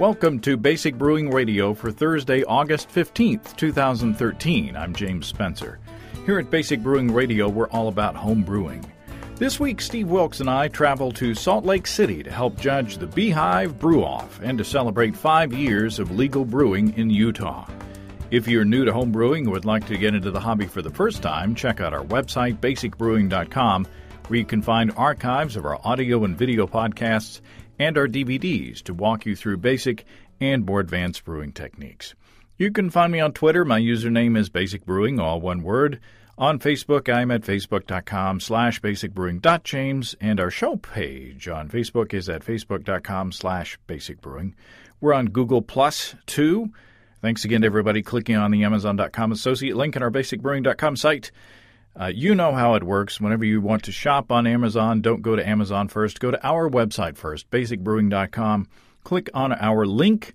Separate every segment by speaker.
Speaker 1: Welcome to Basic Brewing Radio for Thursday, August 15th, 2013. I'm James Spencer. Here at Basic Brewing Radio, we're all about home brewing. This week, Steve Wilkes and I travel to Salt Lake City to help judge the Beehive Brew Off and to celebrate five years of legal brewing in Utah. If you're new to home brewing and would like to get into the hobby for the first time, check out our website, basicbrewing.com, where you can find archives of our audio and video podcasts and our DVDs to walk you through basic and more advanced brewing techniques. You can find me on Twitter. My username is Basic Brewing, all one word. On Facebook, I'm at facebook.com slash basicbrewing.james, and our show page on Facebook is at facebook.com slash basicbrewing. We're on Google Plus, too. Thanks again to everybody clicking on the Amazon.com associate link in our basicbrewing.com site. Uh, you know how it works. Whenever you want to shop on Amazon, don't go to Amazon first. Go to our website first, basicbrewing.com. Click on our link,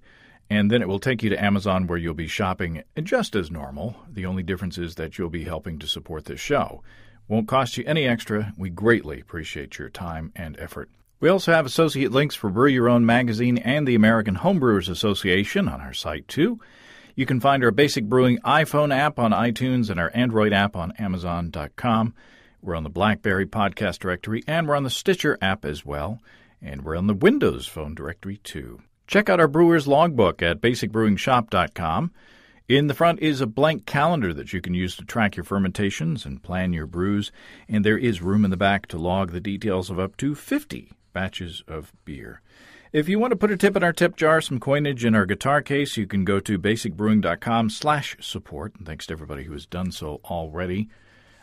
Speaker 1: and then it will take you to Amazon where you'll be shopping just as normal. The only difference is that you'll be helping to support this show. Won't cost you any extra. We greatly appreciate your time and effort. We also have associate links for Brew Your Own magazine and the American Homebrewers Association on our site, too. You can find our Basic Brewing iPhone app on iTunes and our Android app on Amazon.com. We're on the Blackberry podcast directory and we're on the Stitcher app as well. And we're on the Windows phone directory too. Check out our brewer's logbook at basicbrewingshop.com. In the front is a blank calendar that you can use to track your fermentations and plan your brews, and there is room in the back to log the details of up to 50 batches of beer. If you want to put a tip in our tip jar, some coinage in our guitar case, you can go to basicbrewing.com slash support. And thanks to everybody who has done so already.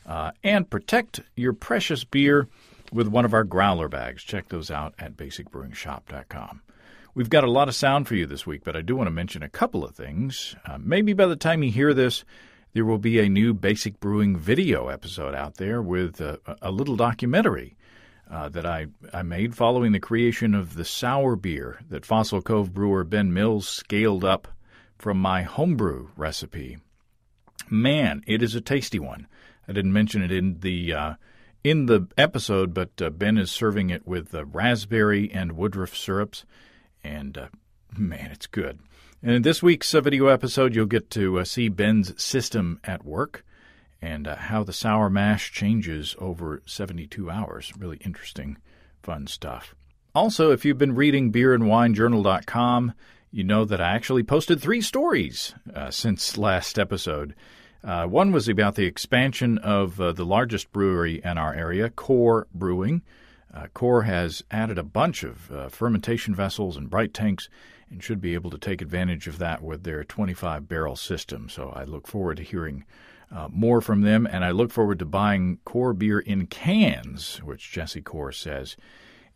Speaker 1: Uh, and protect your precious beer with one of our growler bags. Check those out at basicbrewingshop.com. We've got a lot of sound for you this week, but I do want to mention a couple of things. Uh, maybe by the time you hear this, there will be a new Basic Brewing video episode out there with a, a little documentary uh, that I, I made following the creation of the sour beer that Fossil Cove brewer Ben Mills scaled up from my homebrew recipe. Man, it is a tasty one. I didn't mention it in the uh, in the episode, but uh, Ben is serving it with uh, raspberry and woodruff syrups, and uh, man, it's good. And in this week's uh, video episode, you'll get to see Ben's system at work and uh, how the sour mash changes over 72 hours. Really interesting, fun stuff. Also, if you've been reading beerandwinejournal.com, you know that I actually posted three stories uh, since last episode. Uh, one was about the expansion of uh, the largest brewery in our area, Core Brewing. Uh, Core has added a bunch of uh, fermentation vessels and bright tanks and should be able to take advantage of that with their 25 barrel system. So I look forward to hearing uh, more from them, and I look forward to buying Core beer in cans, which Jesse Core says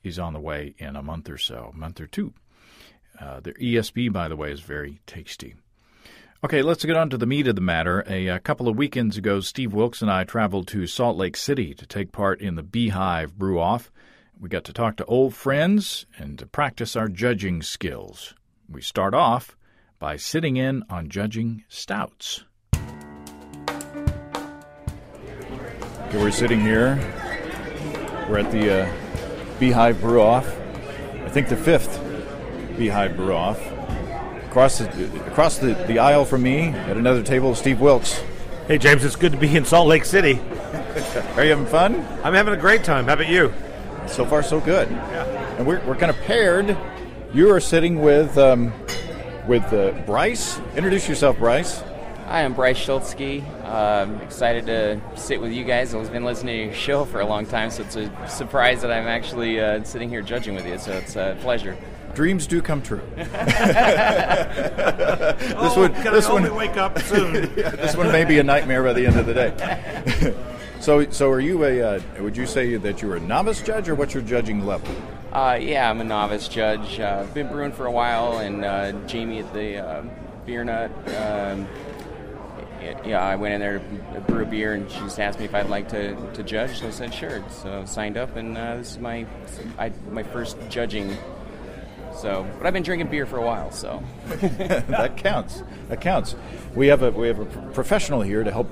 Speaker 1: is on the way in a month or so, month or two. Uh, their ESB, by the way, is very tasty. Okay, let's get on to the meat of the matter. A, a, couple of weekends ago, Steve Wilkes and I traveled to Salt Lake City to take part in the Beehive Brew Off. We got to talk to old friends and to practice our judging skills. We start off by sitting in on judging stouts.
Speaker 2: Okay, we're sitting here. We're at the uh, Beehive Brew Off. I think the fifth Beehive Brew Off. Across the, across the, the aisle from me, at another table, Steve Wilkes.
Speaker 3: Hey, James, it's good to be in Salt Lake City.
Speaker 2: Are you having fun?
Speaker 3: I'm having a great time. How about you?
Speaker 2: So far, so good.
Speaker 3: Yeah.
Speaker 2: And we're, we're kind of paired. You are sitting with um, with uh, Bryce. Introduce yourself, Bryce.
Speaker 4: Hi, I'm Bryce Schultzky. I'm excited to sit with you guys. I've been listening to your show for a long time, so it's a surprise that I'm actually uh, sitting here judging with you. So it's a pleasure.
Speaker 2: Dreams do come true. this
Speaker 3: oh, one, this one, wake up soon.
Speaker 2: yeah, this one may be a nightmare by the end of the day. so, so are you a? Uh, would you say that you're a novice judge, or what's your judging level?
Speaker 4: Uh, yeah, I'm a novice judge. Uh, I've been brewing for a while, and uh, Jamie at the uh, Beer Nut. Yeah, I went in there to brew a beer, and she just asked me if I'd like to, to judge. So I said sure. So I signed up, and uh, this is my I, my first judging. So, but I've been drinking beer for a while, so
Speaker 2: that counts. That counts. We have a we have a professional here to help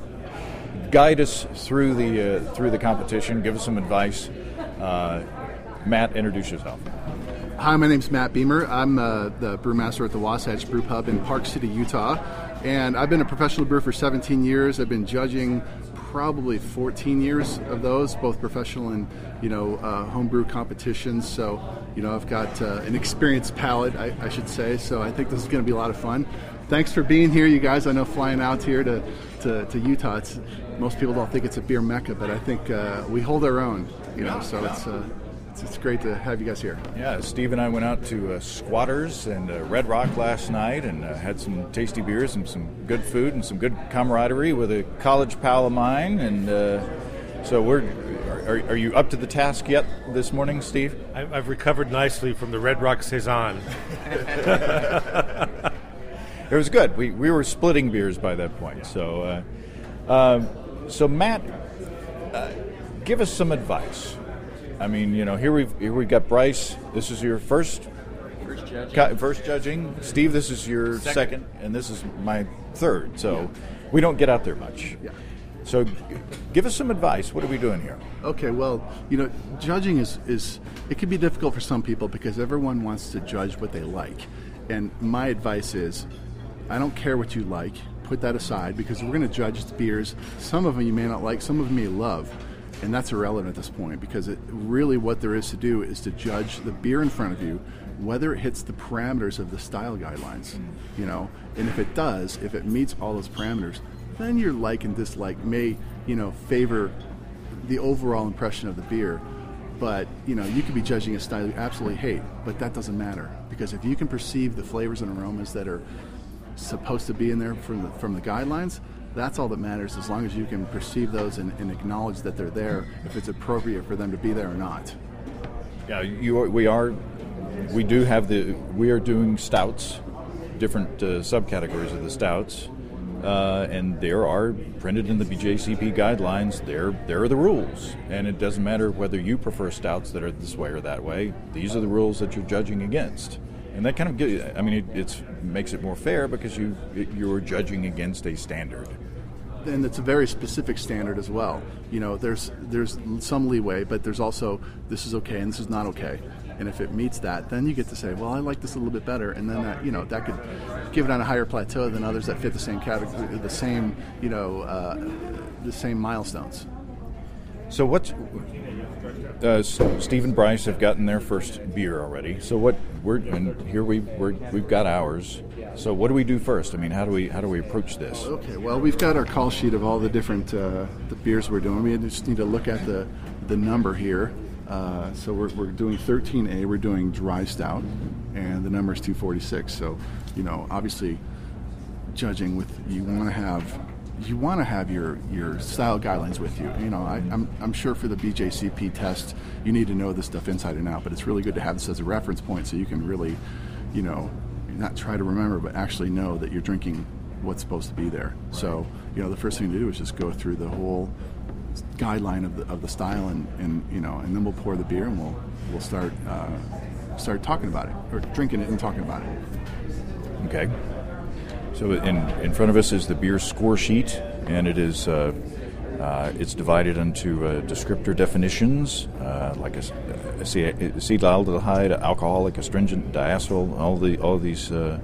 Speaker 2: guide us through the uh, through the competition, give us some advice. Uh, Matt, introduce yourself. Hi, my name's Matt Beamer. I'm uh, the brewmaster at the Wasatch Brew Pub in Park City, Utah. And I've been a professional brewer for 17 years. I've been judging probably 14 years of those, both professional and you know uh, homebrew competitions. So you know I've got uh, an experienced palate, I, I, should say. So I think this is going to be a lot of fun. Thanks for being here, you guys. I know flying out here to, to, to Utah, it's, most people don't think it's a beer mecca, but I think uh, we hold our own. You know, so it's uh, it's, it's great to have you guys here.
Speaker 1: Yeah, Steve and I went out to uh, Squatters and uh, Red Rock last night and uh, had some tasty beers and some good food and some good camaraderie with a college pal of mine. And uh, so we're. Are, are, you up to the task yet this morning, Steve?
Speaker 3: I've recovered nicely from the Red Rock Saison.
Speaker 1: it was good. We, we were splitting beers by that point. So, uh, um, so Matt, uh, give us some advice I mean, you know, here we've here we got Bryce. This is your first
Speaker 4: first judging.
Speaker 1: First judging. Steve, this is your second, second and this is my third. So yeah. we don't get out there much.
Speaker 2: Yeah.
Speaker 1: So give us some advice. What are we doing here?
Speaker 2: Okay, well, you know, judging is is it can be difficult for some people because everyone wants to judge what they like. And my advice is I don't care what you like. Put that aside because we're going to judge the beers. Some of them you may not like, some of them you may love and that's irrelevant at this point because it really what there is to do is to judge the beer in front of you whether it hits the parameters of the style guidelines you know? And if it does if it meets all those parameters then your like and dislike may you know favor the overall impression of the beer. But you know you could be judging a style you absolutely hate but that doesn't matter. Because if you can perceive the flavors and aromas that are supposed to be in there from the, from the guidelines that's all that matters as long as you can perceive those and, and, acknowledge that they're there if it's appropriate for them to be there or not
Speaker 1: yeah you are, we are we do have the we are doing stouts different uh, subcategories of the stouts uh, and there are printed in the BJCP guidelines. There, there are the rules, and it doesn't matter whether you prefer stouts that are this way or that way. These are the rules that you're judging against and that kind of gives, I mean, it it's, makes it more fair because you you're judging against a standard.
Speaker 2: And it's a very specific standard as well. You know, there's there's some leeway, but there's also this is okay and this is not okay. And if it meets that, then you get to say, well, I like this a little bit better, and then that you know that could give it on a higher plateau than others that fit the same category, the same you know, uh, the same milestones.
Speaker 1: So what's uh, Steve and Bryce have gotten their first beer already. So what we're and here we we have got ours. So what do we do first? I mean, how do we how do we approach this?
Speaker 2: Okay, well we've got our call sheet of all the different uh, the beers we're doing. We just need to look at the the number here. Uh, so we're, we're doing 13A. We're doing dry stout, and the number is 246. So you know, obviously, judging with you want to have you want to have your, your style guidelines with you. You know, I, am I'm, I'm sure for the BJCP test, you need to know this stuff inside and out, but it's really good to have this as a reference point so you can really, you know, not try to remember, but actually know that you're drinking what's supposed to be there. Right. So, you know, the first thing to do is just go through the whole guideline of the, of the style and, and, you know, and then we'll pour the beer and we'll, we'll start, uh, start talking about it or drinking it and talking about it.
Speaker 1: Okay. So in, in front of us is the beer score sheet, and it is uh, uh, it's divided into uh, descriptor definitions uh, like acetaldehyde, alcoholic, astringent, diacetyl, all the all these uh,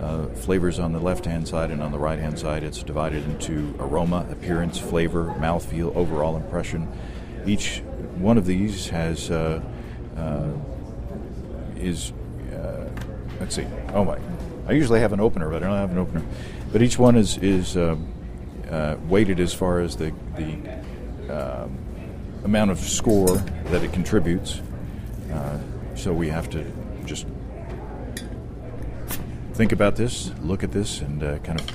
Speaker 1: uh, flavors on the left hand side and on the right hand side. It's divided into aroma, appearance, flavor, mouthfeel, overall impression. Each one of these has is let's see. Oh my I usually have an opener, but I don't have an opener. But each one is is um, uh, weighted as far as the the um, amount of score that it contributes. Uh, so we have to just think about this, look at this, and uh, kind of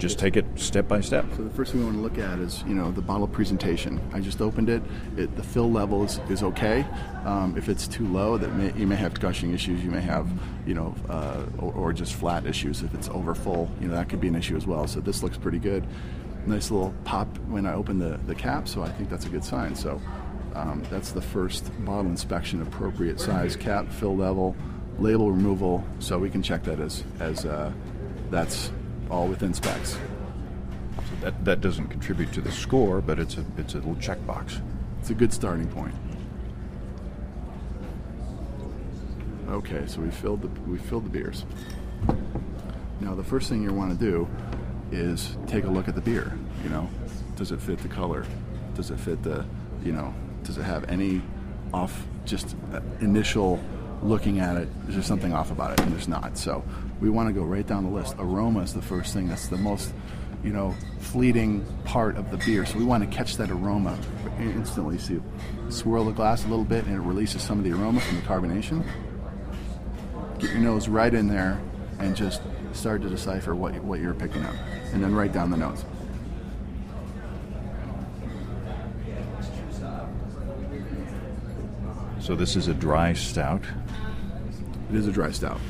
Speaker 1: just take it step by step.
Speaker 2: So the first thing we want to look at is you know the bottle presentation. I just opened it. it the fill level is, is okay. Um, if it's too low, that may, you may have gushing issues. You may have you know uh, or, or, just flat issues. If it's over full, you know that could be an issue as well. So this looks pretty good. Nice little pop when I open the the cap. So I think that's a good sign. So. Um, that's the first bottle inspection, appropriate size cap, fill level, label removal. So we can check that as as uh, that's all within specs.
Speaker 1: So that, that doesn't contribute to the score, but it's a, it's a little checkbox.
Speaker 2: It's a good starting point. Okay, so we filled the we filled the beers. Now the first thing you want to do is take a look at the beer. You know, does it fit the color? Does it fit the, you know, does it have any off just initial looking at it? Is there something off about it? And there's not. So we want to go right down the list. Aroma is the first thing. That's the most, you know, fleeting part of the beer. So we want to catch that aroma instantly. So you swirl the glass a little bit, and it releases some of the aroma from the carbonation. Get your nose right in there, and just start to decipher what what you're picking up, and then write down the notes.
Speaker 1: So this is a dry stout.
Speaker 2: It is a dry stout.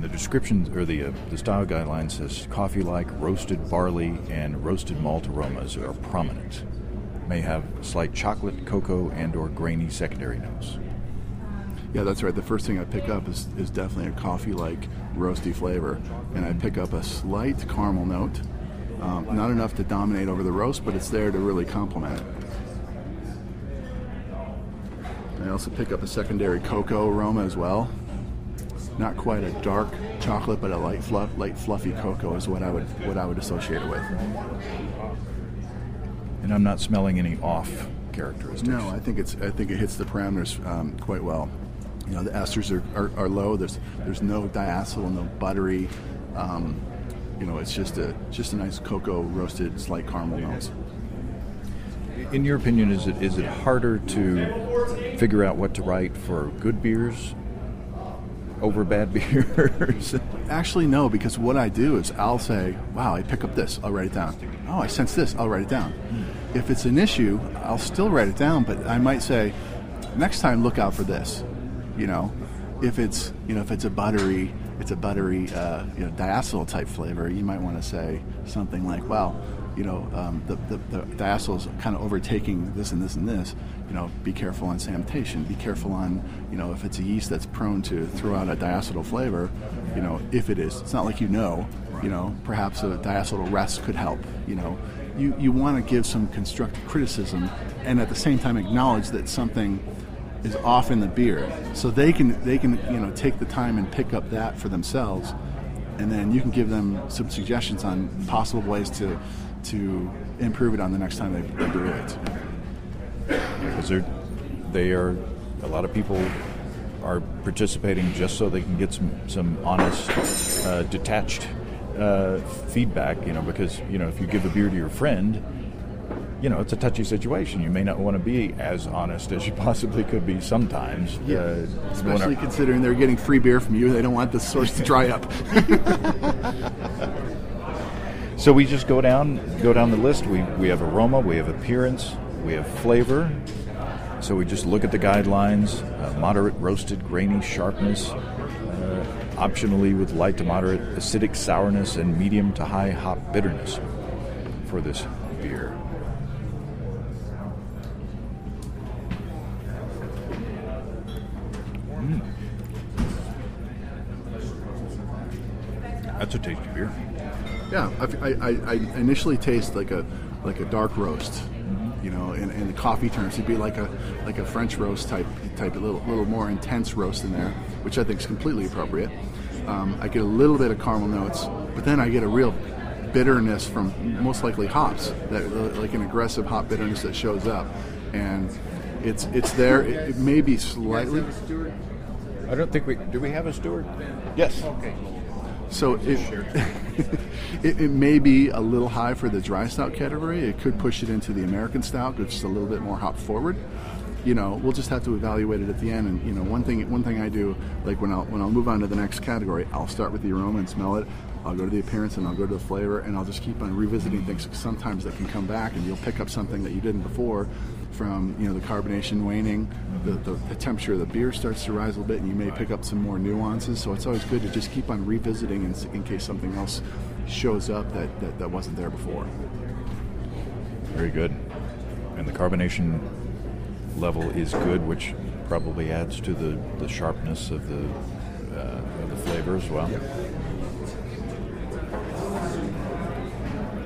Speaker 1: And the description or the uh, the style guideline says coffee-like roasted barley and roasted malt aromas are prominent. May have slight chocolate, cocoa, and/or grainy secondary notes.
Speaker 2: Yeah, that's right. The first thing I pick up is, is definitely a coffee-like roasty flavor, and I pick up a slight caramel note. Um, not enough to dominate over the roast, but it's there to really complement it. I also pick up a secondary cocoa aroma as well. Not quite a dark chocolate, but a light, fluff, light fluffy cocoa is what I would what I would associate it with.
Speaker 1: And I'm not smelling any off characteristics.
Speaker 2: No, I think it's I think it hits the parameters um, quite well. You know, the esters are, are, are, low. There's there's no diacetyl, no buttery. Um, you know, it's just a just a nice cocoa roasted slight caramel notes.
Speaker 1: In your opinion, is it is it harder to figure out what to write for good beers over bad beers?
Speaker 2: Actually, no, because what I do is I'll say, "Wow, I pick up this. I'll write it down. Oh, I sense this. I'll write it down." If it's an issue, I'll still write it down, but I might say, "Next time, look out for this." You know, if it's you know if it's a buttery, it's a buttery uh, you know diacetyl type flavor. You might want to say something like, "Well." You know, um, the, the, the diacetyl is kind of overtaking this and this and this, you know, be careful on sanitation. Be careful on, you know, if it's a yeast that's prone to throw out a diacetyl flavor, you know, if it is. It's not like you know, you know, perhaps a diacetyl rest could help, you know. You, you want to give some constructive criticism and at the same time acknowledge that something is off in the beer. So they can, they can, you know, take the time and pick up that for themselves and then you can give them some suggestions on possible ways to to improve it on the next time they, they brew it.
Speaker 1: Because they're, they are, a lot of people are participating just so they can get some, some honest, uh, detached uh, feedback, you know, because, you know, if you give a beer to your friend, you know, it's a touchy situation. You may not want to be as honest as you possibly could be sometimes.
Speaker 2: Yeah. Uh, Especially considering they're getting free beer from you. They don't want the source to dry up.
Speaker 1: So we just go down go down the list. We we have aroma, we have appearance, we have flavor. So we just look at the guidelines: uh, moderate roasted, grainy sharpness, uh, optionally with light to moderate acidic sourness and medium to high hop bitterness for this beer. Mm. That's a tasty beer.
Speaker 2: Yeah, I, I, I initially taste like a like a dark roast, you know, in, in the coffee terms, it'd be like a like a French roast type type, a little little more intense roast in there, which I think is completely appropriate. Um, I get a little bit of caramel notes, but then I get a real bitterness from most likely hops, that like an aggressive hop bitterness that shows up, and it's it's there. It, it may be slightly.
Speaker 1: I don't think we do. We have a steward.
Speaker 2: Yes. Okay. So it, it, it, may be a little high for the dry stout category. It could push it into the American stout, which is a little bit more hop forward. You know, we'll just have to evaluate it at the end. And you know, one thing one thing I do, like when I'll when I'll move on to the next category, I'll start with the aroma and smell it. I'll go to the appearance and I'll go to the flavor, and I'll just keep on revisiting things. Sometimes that can come back, and you'll pick up something that you didn't before from you know the carbonation waning, the, the, the, temperature of the beer starts to rise a little bit, and you may pick up some more nuances. So it's always good to just keep on revisiting in, in case something else shows up that, that, that wasn't there before.
Speaker 1: Very good. And the carbonation level is good, which probably adds to the, the sharpness of the uh, of the flavor as well.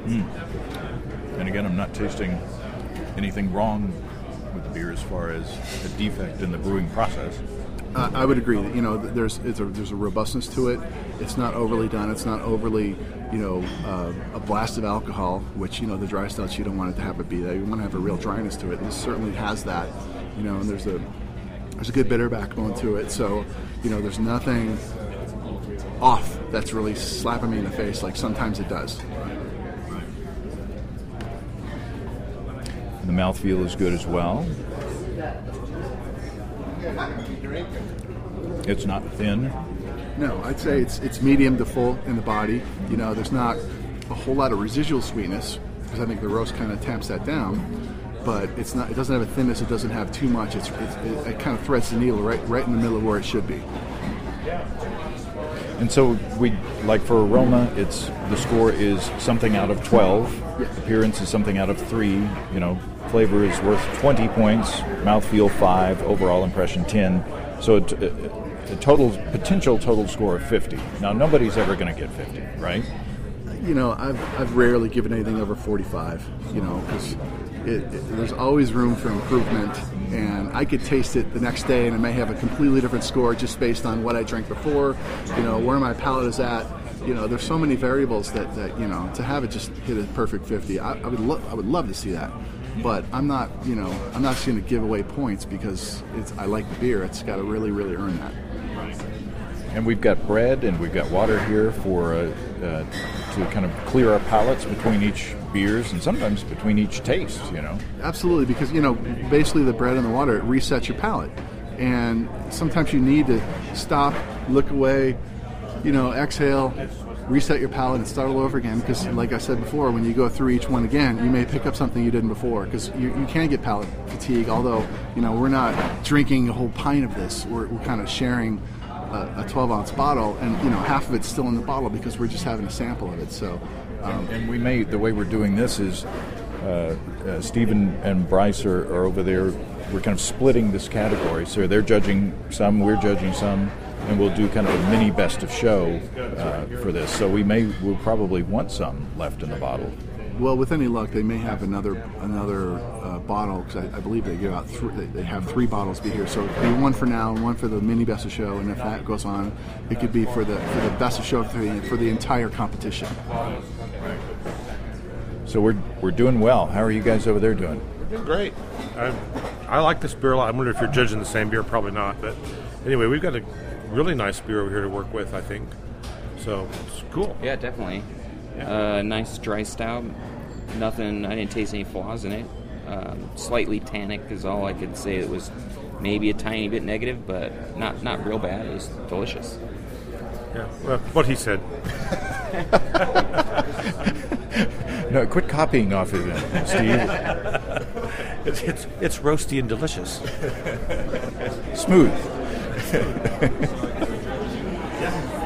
Speaker 1: Mm. And again, I'm not tasting anything wrong with the beer as far as a defect in the brewing process.
Speaker 2: Uh, I would agree that you know there's a, there's a robustness to it. It's not overly done. It's not overly you know uh, a blast of alcohol, which you know the dry stouts you don't want it to have it be that. You want to have a real dryness to it. And this certainly has that. You know, and there's a there's a good bitter backbone to it. So you know there's nothing off that's really slapping me in the face like sometimes it does.
Speaker 1: And the mouthfeel is good as well. It's not thin.
Speaker 2: No, I'd say it's it's medium to full in the body. You know, there's not a whole lot of residual sweetness because I think the roast kind of tamps that down. But it's not. It doesn't have a thinness. It doesn't have too much. It's, it's it, it kind of threads the needle right right in the middle of where it should be.
Speaker 1: And so we like for aroma, it's the score is something out of twelve.
Speaker 2: Yes.
Speaker 1: Appearance is something out of three. You know, flavor is worth twenty points. Mouthfeel five. Overall impression ten. So it, it, a total potential total score of fifty. Now nobody's ever going to get fifty, right?
Speaker 2: You know, I've I've rarely given anything over 45. You know, because there's always room for improvement, and I could taste it the next day, and it may have a completely different score just based on what I drank before. You know, where my palate is at. You know, there's so many variables that, that you know to have it just hit a perfect 50. I, I would lo- I would love to see that, but I'm not. You know, I'm not just going to give away points because it's I like the beer. It's got to really really earn that.
Speaker 1: And we've got bread and we've got water here for uh, uh, to kind of clear our palates between each beers and sometimes between each taste. You know.
Speaker 2: Absolutely, because you know, basically the bread and the water it resets your palate, and sometimes you need to stop, look away, you know, exhale, reset your palate, and start all over again. Because, like I said before, when you go through each one again, you may pick up something you didn't before. Because you, you can get palate fatigue. Although, you know, we're not drinking a whole pint of this. We're, we're kind of sharing a, a 12 ounce bottle, and you know, half of it's still in the bottle because we're just having a sample of it. So. Um,
Speaker 1: And we may the way we're doing this is uh, uh, Stephen and Bryce are, are over there. We're kind of splitting this category, so they're judging some, we're judging some, and we'll do kind of a mini best of show uh, for this. So we may we'll probably want some left in the bottle.
Speaker 2: Well, with any luck, they may have another another uh, bottle because I, I believe they give out three. They, they have three bottles be here, so it'd be one for now and one for the mini best of show. And if that goes on, it could be for the for the best of show for the, for the entire competition.
Speaker 1: So we're we're doing well. How are you guys over there doing?
Speaker 3: Doing great. I, I like this beer a lot. I wonder if you're judging the same beer. Probably not. But anyway, we've got a really nice beer over here to work with. I think. So it's cool.
Speaker 4: Yeah, definitely. Uh, nice dry stout. Nothing. I didn't taste any flaws in it. Um, slightly tannic is all I could say. It was maybe a tiny bit negative, but not not real bad. It was delicious.
Speaker 3: Yeah. Well, what he said.
Speaker 1: No, quit copying off of him, Steve.
Speaker 3: It's it's, it's roasty and delicious.
Speaker 1: Smooth.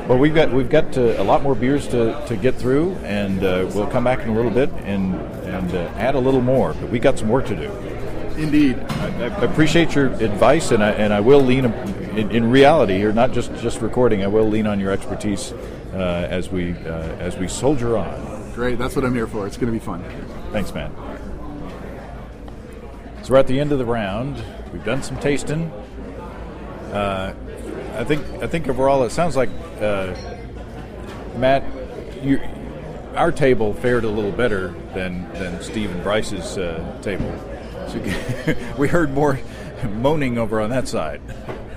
Speaker 1: well, we've got we've got uh, a lot more beers to, to get through, and uh, we'll come back in a little bit and and uh, add a little more. But we got some work to do.
Speaker 2: Indeed,
Speaker 1: I, I appreciate your advice, and I and I will lean in, in reality, or not just just recording. I will lean on your expertise uh, as we uh, as we soldier on.
Speaker 2: great. That's what I'm here for. It's going to be fun.
Speaker 1: Thanks, man. So we're at the end of the round. We've done some tasting. I think I think overall it sounds like uh, Matt, you, our table fared a little better than than Steve and Bryce's uh, table. So we heard more moaning over on that side.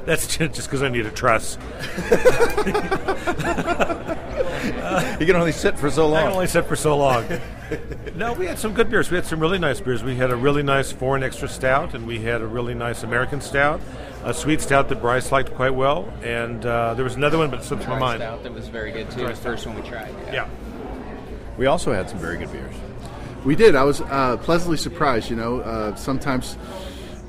Speaker 3: That's just because I need a truss.
Speaker 1: You can only sit for so long.
Speaker 3: I
Speaker 1: long.
Speaker 3: only sit for so long. no, we had some good beers. We had some really nice beers. We had a really nice foreign extra stout, and we had a really nice American stout, a sweet stout that Bryce liked quite well, and uh, there was another one, but it slips my mind.
Speaker 4: stout that was very good too. The first one we tried.
Speaker 3: Yeah.
Speaker 1: We also had some very good beers.
Speaker 2: We did. I was uh, pleasantly surprised. You know, uh, sometimes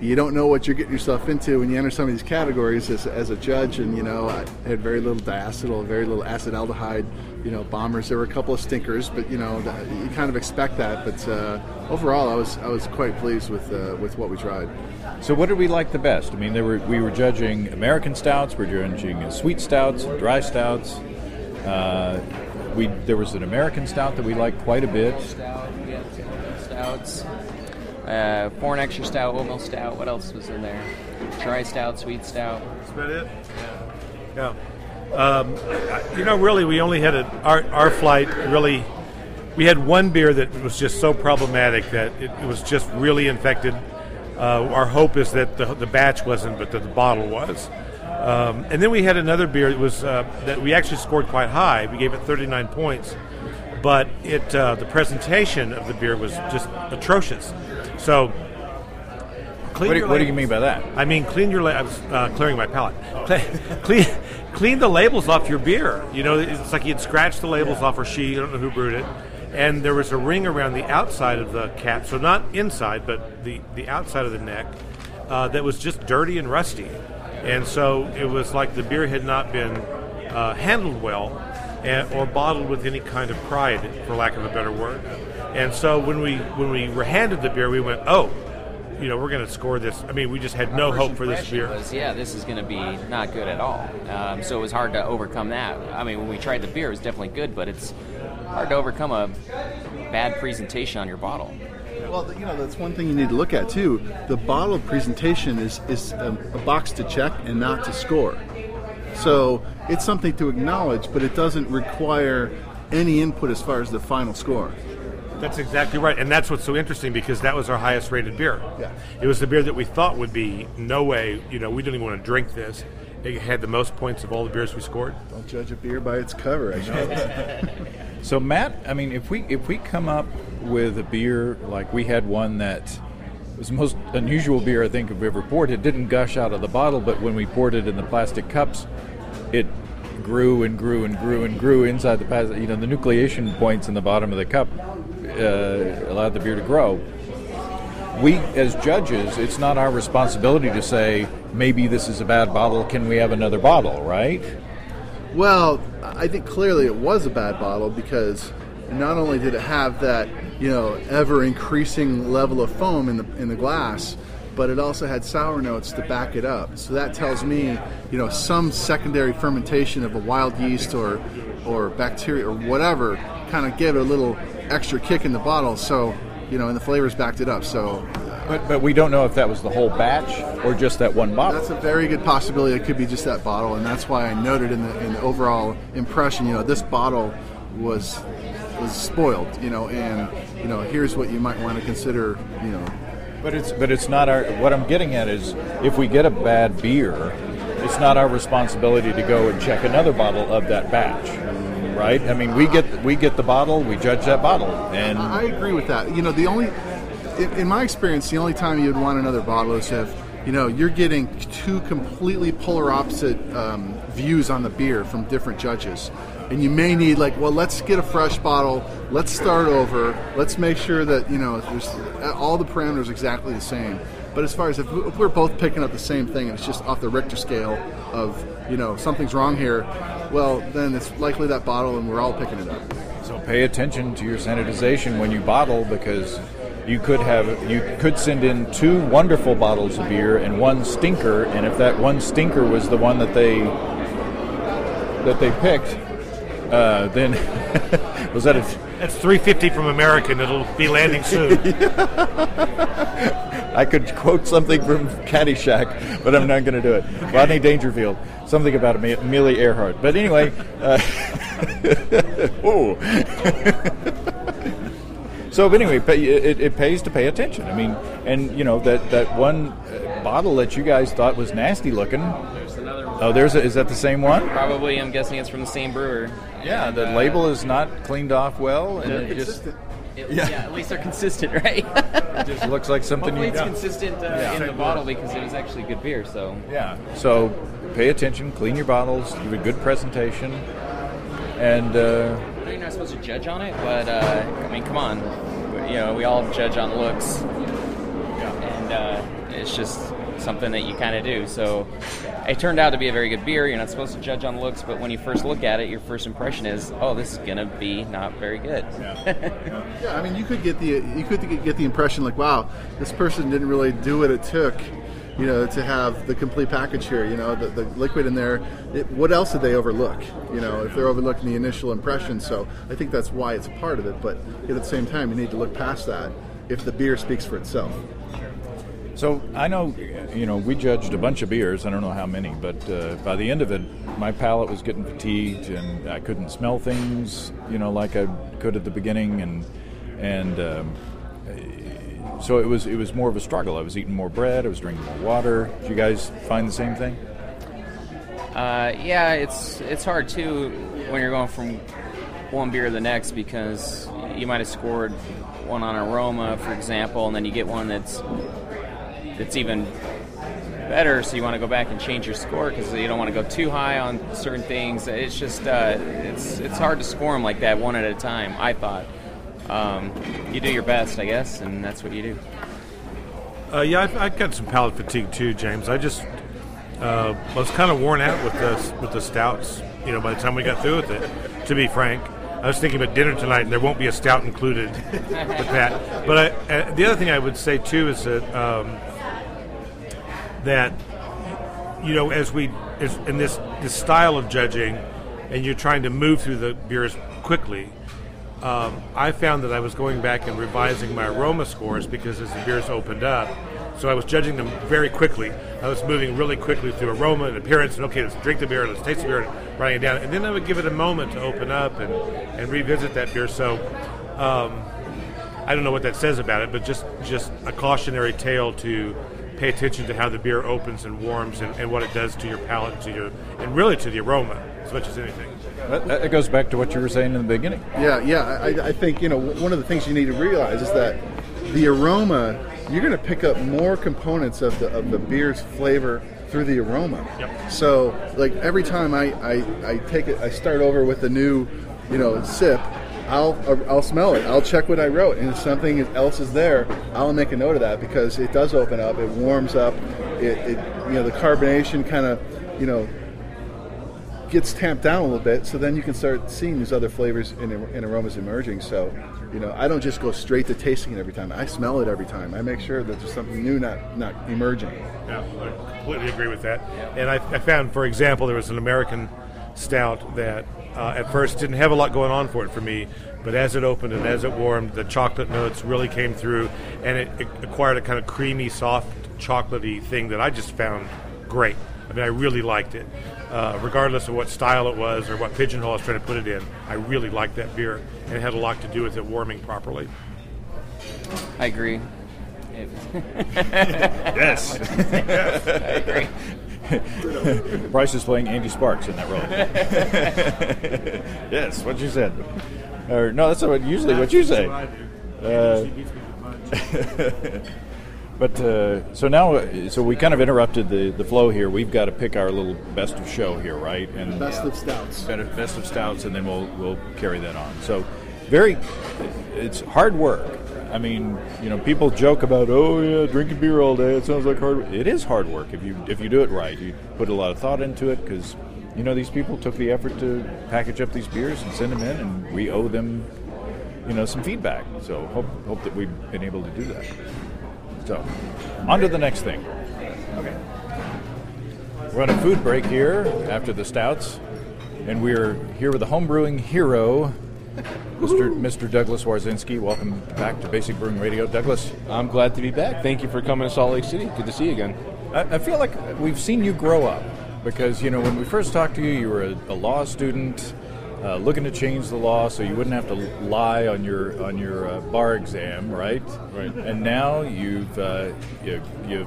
Speaker 2: you don't know what you're getting yourself into when you enter some of these categories as, as a judge. And you know, I had very little diacetyl, very little acetaldehyde. You know, bombers. There were a couple of stinkers, but you know, you kind of expect that. But uh, overall, I was I was quite pleased with uh, with what we tried.
Speaker 1: So, what did we like the best? I mean, there were we were judging American stouts, We're judging uh, sweet stouts, dry stouts. Uh, we there was an American stout that we liked quite a bit.
Speaker 4: Stout, yeah, stouts. Uh, foreign extra stout, oatmeal stout. What else was in there? Dry stout, sweet stout.
Speaker 3: That's about it. Yeah. Yeah. Um, you know, really, we only had a, our our flight. Really, we had one beer that was just so problematic that it, it was just really infected. Uh, our hope is that the, the batch wasn't, but that the bottle was. Um, and then we had another beer that was uh, that we actually scored quite high. We gave it 39 points, but it uh, the presentation of the beer was just atrocious. So. Clean
Speaker 1: What do, what do you mean by that?
Speaker 3: I mean, clean your. La- I was uh, clearing my palate. Clean, clean, clean the labels off your beer. You know, it's like you'd scratch the labels off, or she. I don't know who brewed it. And there was a ring around the outside of the cap, so not inside, but the the outside of the neck, uh, that was just dirty and rusty. And so it was like the beer had not been uh, handled well, and, or bottled with any kind of pride, for lack of a better word. And so when we when we were handed the beer, we went, oh you know, we're going to score this. I mean, we just had no
Speaker 4: First
Speaker 3: hope for this beer.
Speaker 4: Was, yeah, this is going to be not good at all. Um, so it was hard to overcome that. I mean, when we tried the beer, it was definitely good, but it's hard to overcome a bad presentation on your bottle.
Speaker 2: Well, you know that's one thing you need to look at too. The bottle presentation is is um, a box to check and not to score. So it's something to acknowledge, but it doesn't require any input as far as the final score.
Speaker 3: That's exactly right, and that's what's so interesting because that was our highest rated beer.
Speaker 2: Yeah.
Speaker 3: It was the beer that we thought would be no way. You know, we didn't even want to drink this. It had the most points of all the beers we scored.
Speaker 2: Don't judge a beer by its cover. I guess.
Speaker 1: So Matt, I mean, if we if we come up with a beer like we had one that was the most unusual beer I think we've ever poured. It didn't gush out of the bottle, but when we poured it in the plastic cups, it grew and grew and grew and grew inside the plastic. You know, the nucleation points in the bottom of the cup uh, allowed the beer to grow. We, as judges, it's not our responsibility to say maybe this is a bad bottle. Can we have another bottle? Right?
Speaker 2: Well, I think clearly it was a bad bottle because not only did it have that you know ever increasing level of foam in the in the glass, but it also had sour notes to back it up. So that tells me you know some secondary fermentation of a wild yeast or or bacteria or whatever kind of gave it a little extra kick in the bottle. So you know, and the flavors backed it up. So uh,
Speaker 1: But but we don't know if that was the whole batch or just that one bottle.
Speaker 2: That's a very good possibility. It could be just that bottle, and that's why I noted in the in the overall impression. You know, this bottle was was spoiled. You know, and you know, here's what you might want to consider. You know,
Speaker 1: But it's but it's not our. What I'm getting at is, if we get a bad beer, it's not our responsibility to go and check another bottle of that batch, right? I mean, we get we get the bottle, we judge that bottle, and
Speaker 2: I agree with that. You know, the only in, my experience, the only time you'd want another bottle is if you know you're getting two completely polar opposite um, views on the beer from different judges. And you may need like, well, let's get a fresh bottle. Let's start over. Let's make sure that you know all the parameters exactly the same. But as far as if, if we're both picking up the same thing and it's just off the Richter scale of you know something's wrong here, well then it's likely that bottle and we're all picking it up.
Speaker 1: so pay attention to your sanitization when you bottle because you could have you could send in two wonderful bottles of beer and one stinker, and if that one stinker was the one that they that they picked, uh, then was that a
Speaker 3: That's 350 from American. It'll be landing soon.
Speaker 1: I could quote something from Caddyshack, but I'm not going to do it. Rodney Dangerfield, something about Ame- Amelia Earhart. But anyway, uh, oh. so but anyway, pay, it, it pays to pay attention. I mean, and you know that that one uh, bottle that you guys thought was nasty looking.
Speaker 4: There's another one.
Speaker 1: Oh, there's a, is that the same one?
Speaker 4: Probably, I'm guessing it's from the same brewer.
Speaker 1: Yeah,
Speaker 4: And,
Speaker 1: the
Speaker 4: uh,
Speaker 1: label is not cleaned off well, and it just,
Speaker 4: it-
Speaker 1: Yeah.
Speaker 4: yeah. at least they're consistent, right?
Speaker 1: it just looks like something
Speaker 4: Hopefully,
Speaker 1: you
Speaker 4: it's consistent uh,
Speaker 1: Yeah.
Speaker 4: in the bottle because it was actually good beer. So
Speaker 1: Yeah. So pay attention, clean your bottles, give a good presentation, and uh,
Speaker 4: I know you're not supposed to judge on it, but uh, I mean, come on, you know, we all judge on looks, and uh, it's just something that you kind of do. So it turned out to be a very good beer. You're not supposed to judge on looks, but when you first look at it, your first impression is, oh, this is gonna be not very good.
Speaker 2: Yeah, I mean, you could get the you could get the impression like, wow, this person didn't really do what it took, you know, to have the complete package here. You know, the, the liquid in there. It, what else did they overlook? You know, if they're overlooking the initial impression. So I think that's why it's a part of it. But at the same time, you need to look past that if the beer speaks for itself.
Speaker 1: So I know, you know, we judged a bunch of beers. I don't know how many, but uh, by the end of it, my palate was getting fatigued, and I couldn't smell things, you know, like I could at the beginning, and and um, so it was it was more of a struggle. I was eating more bread, I was drinking more water. Did you guys find the same thing?
Speaker 4: Uh, yeah, it's it's hard too when you're going from one beer to the next because you might have scored one on aroma, for example, and then you get one that's that's even better. So you want to go back and change your score because you don't want to go too high on certain things. It's just uh, it's it's hard to score them like that one at a time. I thought um, you do your best, I guess, and that's what you do.
Speaker 3: Uh, yeah, I, I got some palate fatigue too, James. I just uh, was kind of worn out with the with the stouts. You know, by the time we got through with it, to be frank, I was thinking about dinner tonight, and there won't be a stout included with that. But I, uh, the other thing I would say too is that um, that you know, as we as in this this style of judging, and you're trying to move through the beers quickly. Um, I found that I was going back and revising my aroma scores because as the beers opened up, so I was judging them very quickly. I was moving really quickly through aroma and appearance, and okay, let's drink the beer, let's taste the beer, and writing it down. And then I would give it a moment to open up and, and revisit that beer. So um, I don't know what that says about it, but just just a cautionary tale to pay attention to how the beer opens and warms and, and what it does to your palate, to your and really to the aroma as much as anything.
Speaker 1: That, that goes back to what you were saying in the beginning.
Speaker 2: Yeah, yeah. I, I think you know one of the things you need to realize is that the aroma you're going to pick up more components of the of the beer's flavor through the aroma.
Speaker 3: Yep.
Speaker 2: So like every time I, I, I take it, I start over with a new, you know, sip. I'll I'll smell it. I'll check what I wrote, and if something else is there, I'll make a note of that because it does open up. It warms up. It, it you know the carbonation kind of you know gets tamped down a little bit, so then you can start seeing these other flavors and, and aromas emerging. So, you know, I don't just go straight to tasting it every time. I smell it every time. I make sure that there's something new, not not emerging.
Speaker 3: Yeah, I completely agree with that. And I, I found, for example, there was an American stout that uh, at first didn't have a lot going on for it for me, but as it opened and as it warmed, the chocolate notes really came through, and it, it acquired a kind of creamy, soft, chocolatey thing that I just found great. I mean, I really liked it. Uh, regardless of what style it was or what pigeonhole I was trying to put it in, I really liked that beer, and it had a lot to do with it warming properly.
Speaker 4: I agree. It-
Speaker 1: Yes.
Speaker 4: I agree.
Speaker 1: Bryce is playing Andy Sparks in that role. yes, what you said. Or no, that's what usually what you say. Uh, but uh, so now, uh, so we kind of interrupted the, the flow here. We've got to pick our little best of show here, right? And
Speaker 2: Best of stouts.
Speaker 1: best best of stouts, and then we'll we'll carry that on. So, very, it's hard work. I mean, you know, people joke about, oh yeah, drinking beer all day. It sounds like hard. work." It is hard work if you if you do it right. You put a lot of thought into it because, you know, these people took the effort to package up these beers and send them in, and we owe them, you know, some feedback. So hope hope that we've been able to do that. So, on to the next thing. Okay. We're on a food break here after the stouts, and we're here with a homebrewing hero, Mr. Mr. Douglas Warzinski. Welcome back to Basic Brewing Radio, Douglas.
Speaker 5: I'm glad to be back. Thank you for coming to Salt Lake City. Good to see you again.
Speaker 1: I, I feel like we've seen you grow up because you know when we first talked to you, you were a, a law student. Uh, looking to change the law so you wouldn't have to lie on your on your uh, bar exam, right?
Speaker 5: Right.
Speaker 1: And now you've uh, you, you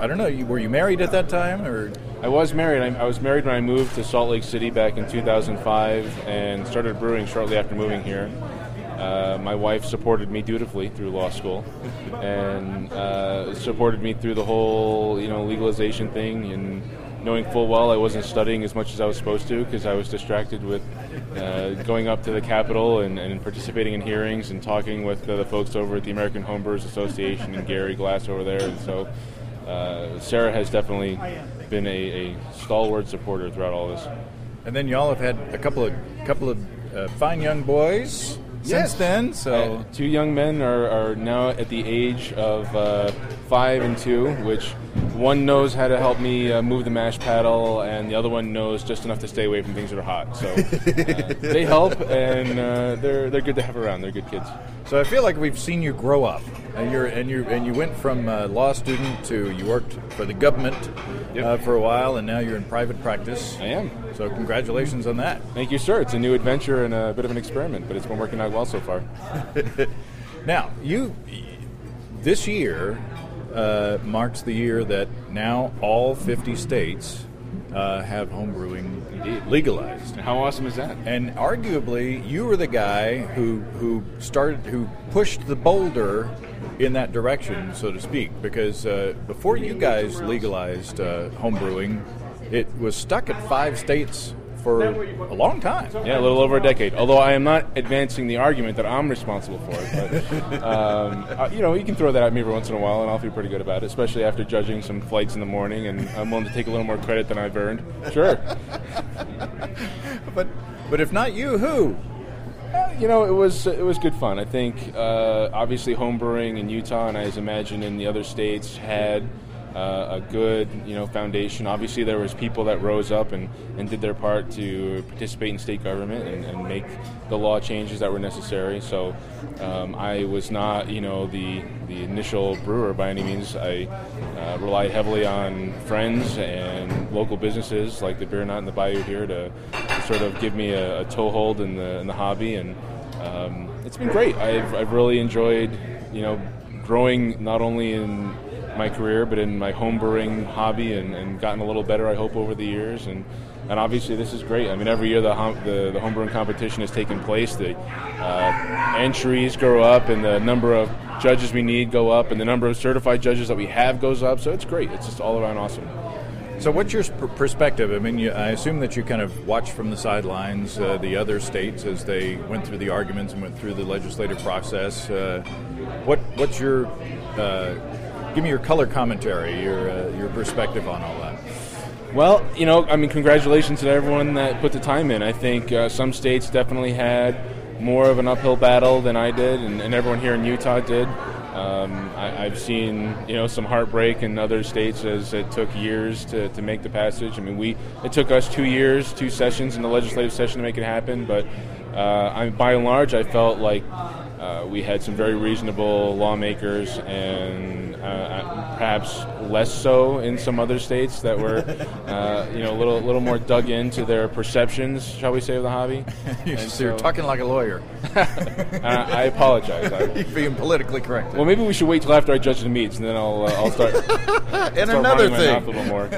Speaker 1: I don't know. You, were you married at that time, or
Speaker 5: I was married. I, I was married when I moved to Salt Lake City back in 2005 and started brewing shortly after moving here. Uh, my wife supported me dutifully through law school and uh, supported me through the whole, you know, legalization thing and knowing full well I wasn't studying as much as I was supposed to because I was distracted with uh, going up to the Capitol and, and participating in hearings and talking with uh, the folks over at the American Homebrewers Association and Gary Glass over there. And so uh, Sarah has definitely been a, a stalwart supporter throughout all this.
Speaker 1: and then y'all have had a couple of couple of uh, fine young boys since
Speaker 2: Yes.
Speaker 1: then. So
Speaker 5: Uh, two young men are, are now at the age of uh, five and two, which one knows how to help me uh, move the mash paddle, and the other one knows just enough to stay away from things that are hot. So uh, they help, and uh, they're they're good to have around. They're good kids.
Speaker 1: So I feel like we've seen you grow up, and you're and you and you went from law student to you worked for the government
Speaker 5: Yep.
Speaker 1: uh, for a while, and now you're in private practice.
Speaker 5: I am.
Speaker 1: So congratulations on that.
Speaker 5: Thank you, sir. It's a new adventure and a bit of an experiment, but it's been working out well so far.
Speaker 1: Now you, this year uh, marks the year that now all 50 states uh, have homebrewing legalized.
Speaker 5: How awesome is that?
Speaker 1: And arguably, you were the guy who who started who pushed the boulder in that direction, so to speak, because uh, before you guys legalized uh, home brewing, it was stuck at five states for a long time.
Speaker 5: Yeah, a little over a decade. Although I am not advancing the argument that I'm responsible for it, but um, uh, you know, you can throw that at me every once in a while, and I'll feel pretty good about it. Especially after judging some flights in the morning, and I'm willing to take a little more credit than I've earned. Sure.
Speaker 1: But but if not you, who?
Speaker 5: Uh, you know, it was it was good fun. I think uh, obviously homebrewing in Utah, and I as imagine in the other states had. Uh, a good, you know, foundation. Obviously, there was people that rose up and, and did their part to participate in state government and, and make the law changes that were necessary. So, um, I was not, you know, the the initial brewer by any means. I uh, relied heavily on friends and local businesses like the Beer Nut and the Bayou here to, to sort of give me a, a toehold in the in the hobby, and um, it's been great. I've I've really enjoyed, you know, growing not only in my career, but in my home brewing hobby, and, and gotten a little better, I hope, over the years. And and obviously, this is great. I mean, every year the hom- the, the homebrewing competition is taking place. The uh, entries grow up, and the number of judges we need go up, and the number of certified judges that we have goes up. So it's great. It's just all around awesome.
Speaker 1: So, what's your per- perspective? I mean, you, I assume that you kind of watched from the sidelines uh, the other states as they went through the arguments and went through the legislative process. Uh, what What's your uh, give me your color commentary, your uh, your perspective on all that?
Speaker 5: Well, you know, I mean, congratulations to everyone that put the time in. I think uh, some states definitely had more of an uphill battle than I did, and, and everyone here in Utah did. Um, I, I've seen, you know, some heartbreak in other states as it took years to, to make the passage. I mean, we it took us two years, two sessions in the legislative session to make it happen. But I, by and large, I felt like uh, we had some very reasonable lawmakers, and uh, perhaps less so in some other states that were, uh, you know, a little little more dug into their perceptions, shall we say, of the hobby. And
Speaker 1: so you're talking like a lawyer.
Speaker 5: uh, I apologize. I,
Speaker 1: You're being politically correct.
Speaker 5: well, maybe we should wait till after I judge the meats, and then I'll uh, I'll start.
Speaker 1: and
Speaker 5: start
Speaker 1: another thing,
Speaker 5: a little more.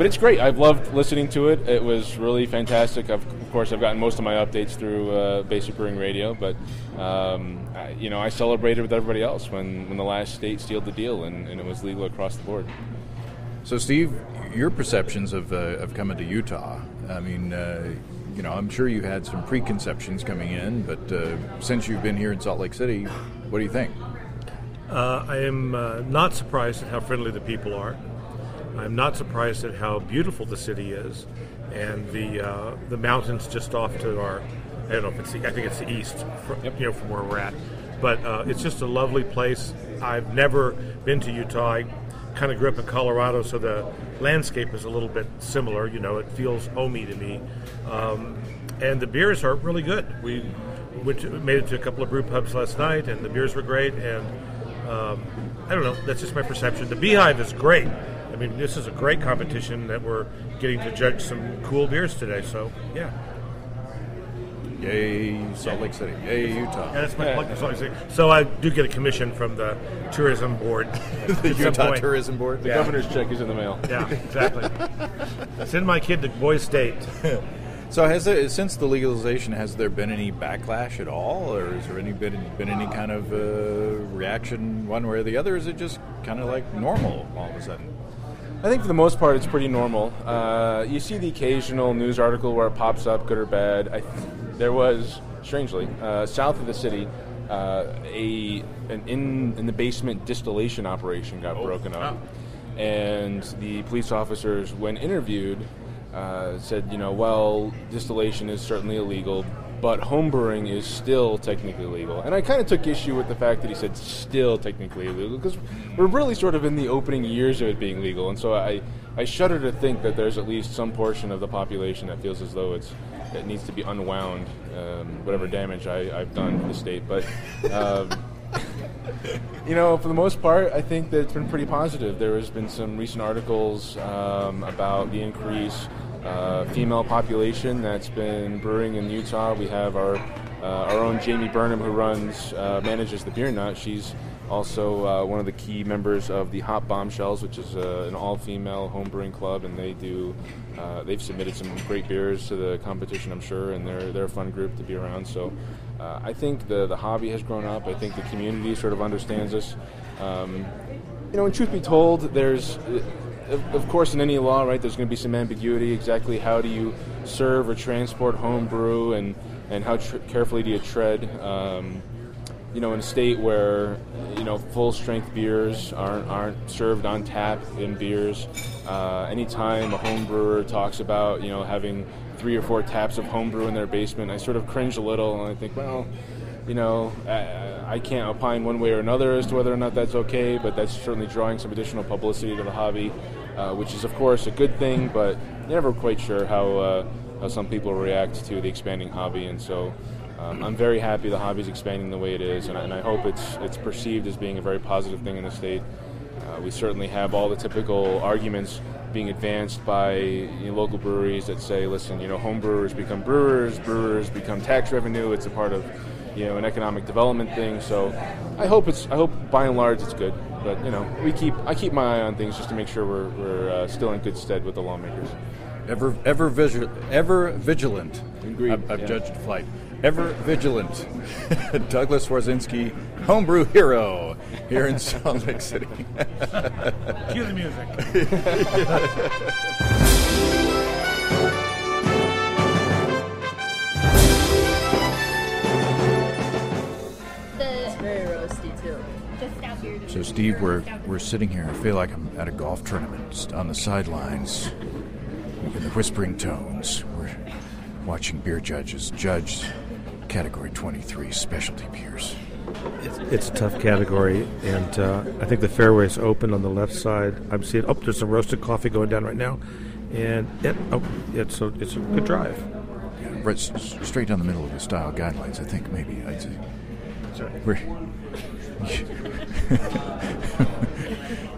Speaker 5: But it's great. I've loved listening to it. It was really fantastic. I've, of course, I've gotten most of my updates through uh, Basic Brewing Radio, but um, I, you know, I celebrated with everybody else when, when the last state sealed the deal and, and it was legal across the board.
Speaker 1: So, Steve, your perceptions of, uh, of coming to Utah. I mean, uh, you know, I'm sure you had some preconceptions coming in, but uh, since you've been here in Salt Lake City, what do you think?
Speaker 3: Uh, I am uh, not surprised at how friendly the people are. I'm not surprised at how beautiful the city is, and the uh, the mountains just off to our. I don't know if it's the, I think it's the east, fr you know, from where we're at. But uh, it's just a lovely place. I've never been to Utah. I kind of grew up in Colorado, so the landscape is a little bit similar. You know, it feels homey to me, um, and the beers are really good. We went to, made it to a couple of brew pubs last night, and the beers were great. And um, I don't know. That's just my perception. The Beehive is great. I mean, this is a great competition that we're getting to judge some cool beers today. So, yeah.
Speaker 1: Yay, Salt Lake City. Yay, Utah.
Speaker 3: Yeah, that's my plug for Salt Lake City. So I do get a commission from the tourism board.
Speaker 1: the Utah Tourism Board.
Speaker 5: The
Speaker 3: Yeah.
Speaker 5: governor's check is in the mail.
Speaker 3: Yeah, exactly. Send my kid to Boise State.
Speaker 1: So, has there, since the legalization, has there been any backlash at all, or has there any been, been any kind of uh, reaction one way or the other? Is it just kind of like normal all of a sudden?
Speaker 5: I think for the most part, it's pretty normal. Uh, you see the occasional news article where it pops up, good or bad. I th- there was, strangely, uh, south of the city, uh, a an in in the basement distillation operation got broken up, and the police officers, when interviewed, uh, said, you know, well, distillation is certainly illegal, but homebrewing is still technically legal. And I kind of took issue with the fact that he said still technically illegal because we're really sort of in the opening years of it being legal, and so I I shudder to think that there's at least some portion of the population that feels as though it's it needs to be unwound, um, whatever damage I, have done to the state. But um, you know, for the most part, I think that it's been pretty positive. There has been some recent articles um, about the increase uh, female population that's been brewing in Utah. We have our uh, our own Jamie Burnham, who runs uh, manages the Beer Nut. She's also one of the key members of the Hop Bombshells, which is an all-female homebrewing club, and they do they've submitted some great beers to the competition, I'm sure, and they're they're a fun group to be around. So I think the the hobby has grown up. I think the community sort of understands us. Um, you know, and truth be told, there's of course, in any law, right, there's going to be some ambiguity. Exactly how do you serve or transport home brew, and and how tr- carefully do you tread? Um, you know, in a state where you know full strength beers aren't aren't served on tap in beers. Uh, anytime a home brewer talks about you know having three or four taps of homebrew in their basement, I sort of cringe a little and I think, well, you know, I, I can't opine one way or another as to whether or not that's okay, but that's certainly drawing some additional publicity to the hobby, uh, which is of course a good thing, but you're never quite sure how uh, how some people react to the expanding hobby, and so um, I'm very happy the hobby is expanding the way it is, and I, and I, hope it's it's perceived as being a very positive thing in the state. Uh, we certainly have all the typical arguments being advanced by you know, local breweries that say, listen, you know, home brewers become brewers, brewers become tax revenue. It's a part of you know an economic development thing. So I hope it's I hope by and large it's good. But you know, we keep I keep my eye on things just to make sure we're, we're uh, still in good stead with the lawmakers.
Speaker 1: Ever ever vigil- ever vigilant.
Speaker 5: Agreed.
Speaker 1: I've, I've
Speaker 5: yeah.
Speaker 1: judged flight ever vigilant Douglas Warzinski, homebrew hero here in Salt Lake City.
Speaker 3: Cue the music.
Speaker 1: So, Steve, we're we're sitting here. I feel like I'm at a golf tournament on the sidelines in the whispering tones. We're watching beer judges judge category 23 specialty beers.
Speaker 3: It's, it's a tough category, and uh, I think the fairway is open on the left side. I'm seeing oh, there's some roasted coffee going down right now, and it, oh, it's a it's a good drive.
Speaker 1: Yeah, right, s- straight down the middle of the style guidelines. I think maybe I'd say. We're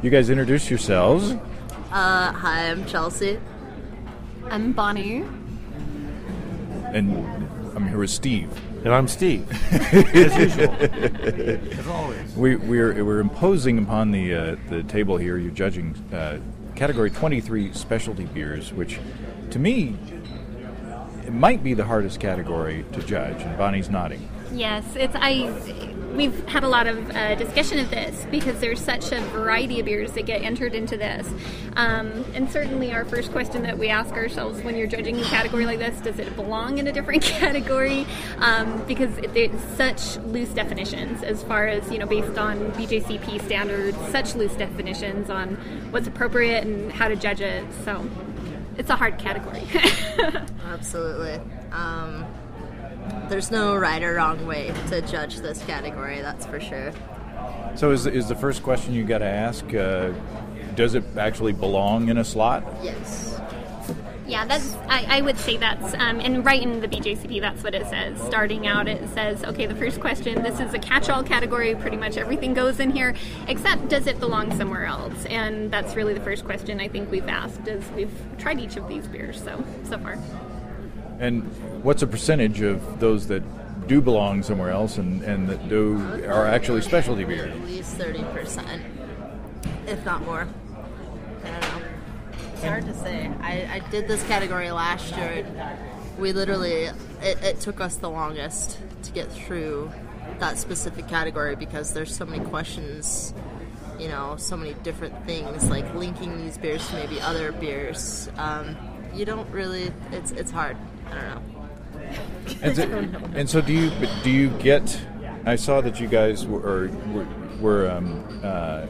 Speaker 1: you guys introduce yourselves.
Speaker 6: Uh, hi, I'm Chelsea.
Speaker 7: I'm Bonnie.
Speaker 1: And I'm here with Steve.
Speaker 3: And I'm Steve, as usual, as always.
Speaker 1: We, we're, we're imposing upon the, uh, the table here, you're judging uh, category 23 specialty beers, which to me, it might be the hardest category to judge, and Bonnie's nodding.
Speaker 7: Yes, it's I. We've had a lot of uh, discussion of this because there's such a variety of beers that get entered into this, um, and certainly our first question that we ask ourselves when you're judging a category like this: Does it belong in a different category? Um, because it's such loose definitions as far as you know, based on BJCP standards, such loose definitions on what's appropriate and how to judge it. So it's a hard category.
Speaker 6: Absolutely. Um, there's no right or wrong way to judge this category, that's for sure.
Speaker 1: So, is, is the first question you got to ask uh, does it actually belong in a slot?
Speaker 6: Yes.
Speaker 7: Yeah, that's. I, I would say that's, um, and right in the BJCP, that's what it says. Starting out, it says, okay, the first question. This is a catch-all category. Pretty much everything goes in here, except does it belong somewhere else? And that's really the first question I think we've asked as we've tried each of these beers. So so far.
Speaker 1: And what's a percentage of those that do belong somewhere else and, and that do are actually specialty beer?
Speaker 6: At least 30%, if not more. I don't know. It's hard to say. I, I did this category last year. We literally, it, it took us the longest to get through that specific category because there's so many questions, you know, so many different things, like linking these beers to maybe other beers. Um, you don't really, it's, it's hard.
Speaker 1: And so, and so do you? Do you get? I saw that you guys were, were were um, uh,